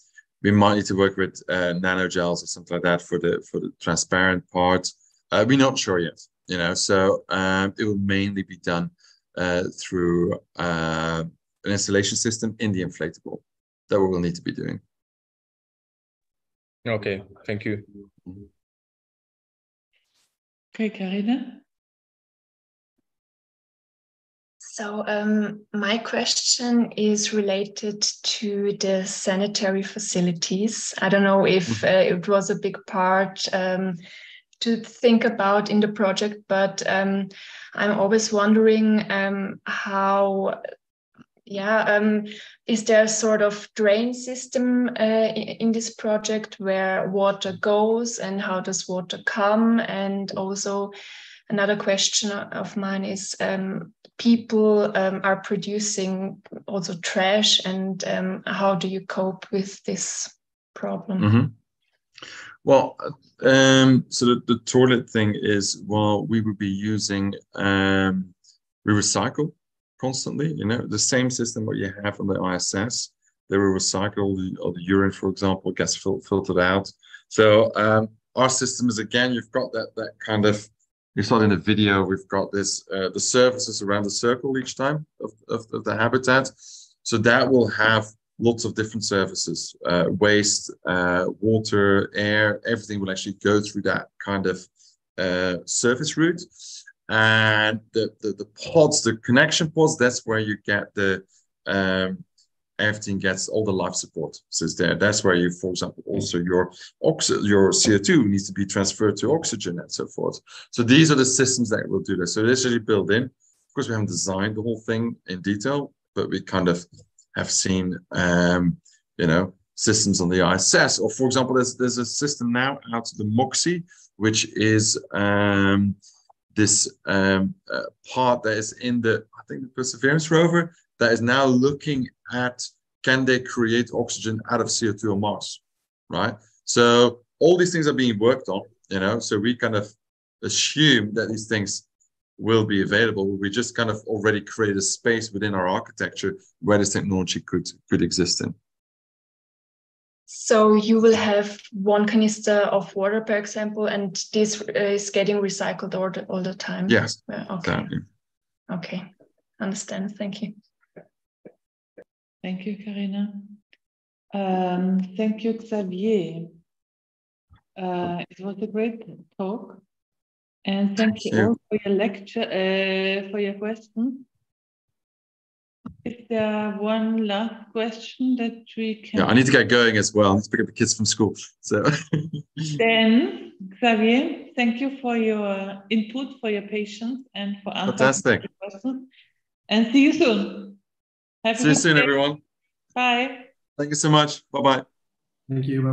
we might need to work with uh, nanogels or something like that for the for the transparent part. Uh, we're not sure yet, you know. So um, it will mainly be done uh, through uh, an installation system in the inflatable that we will need to be doing. Okay, thank you. Okay, Karina. So um, my question is related to the sanitary facilities. I don't know if uh, it was a big part um, to think about in the project, but um, I'm always wondering um, how, yeah, um, is there a sort of drain system uh, in, this project where water goes and how does water come? And also another question of mine is um, people um, are producing also trash and um, how do you cope with this problem? Mhm. Well, um, so the, the toilet thing is, well, we would be using, um, we recycle constantly, you know, the same system what you have on the ISS. They will recycle all the, all the urine, for example, gets fil- filtered out. So um, our system is, again, you've got that, that kind of, you saw in the video, we've got this, uh, the surfaces around the circle each time of, of, of the habitat. So that will have lots of different surfaces, uh, waste, uh, water, air, everything will actually go through that kind of uh, surface route. And the, the, the pods, the connection pods, that's where you get the, um, everything gets all the life support sits there. That's where you, for example, also your oxy, your CO2 needs to be transferred to oxygen and so forth. So these are the systems that will do this. So this is built in. Of course, we haven't designed the whole thing in detail, but we kind of have seen, um, you know, systems on the ISS. Or for example, there's there's a system now out of the MOXIE, which is um, this um, uh, part that is in the I think the Perseverance rover that is now looking at can they create oxygen out of CO2 on Mars, right? So all these things are being worked on, you know. So we kind of assume that these things will be available. We just kind of already created a space within our architecture where this technology could could exist in. So you will have one canister of water, per example, and this uh, is getting recycled all the, all the time. Yes. Okay. Exactly. Okay. Understand. Thank you. Thank you, Karina. Um, thank you, Xavier. Uh, it was a great talk. And thank, Thank you, you. all for your lecture, uh, for your question. Is there one last question that we can? Yeah, I need to get going as well. I need to pick up the kids from school. So Then, Xavier, thank you for your input, for your patience, and for answering Fantastic. the questions. And see you soon. Have a see you soon, day. everyone. Bye. Thank you so much. Bye bye. Thank you. Bye.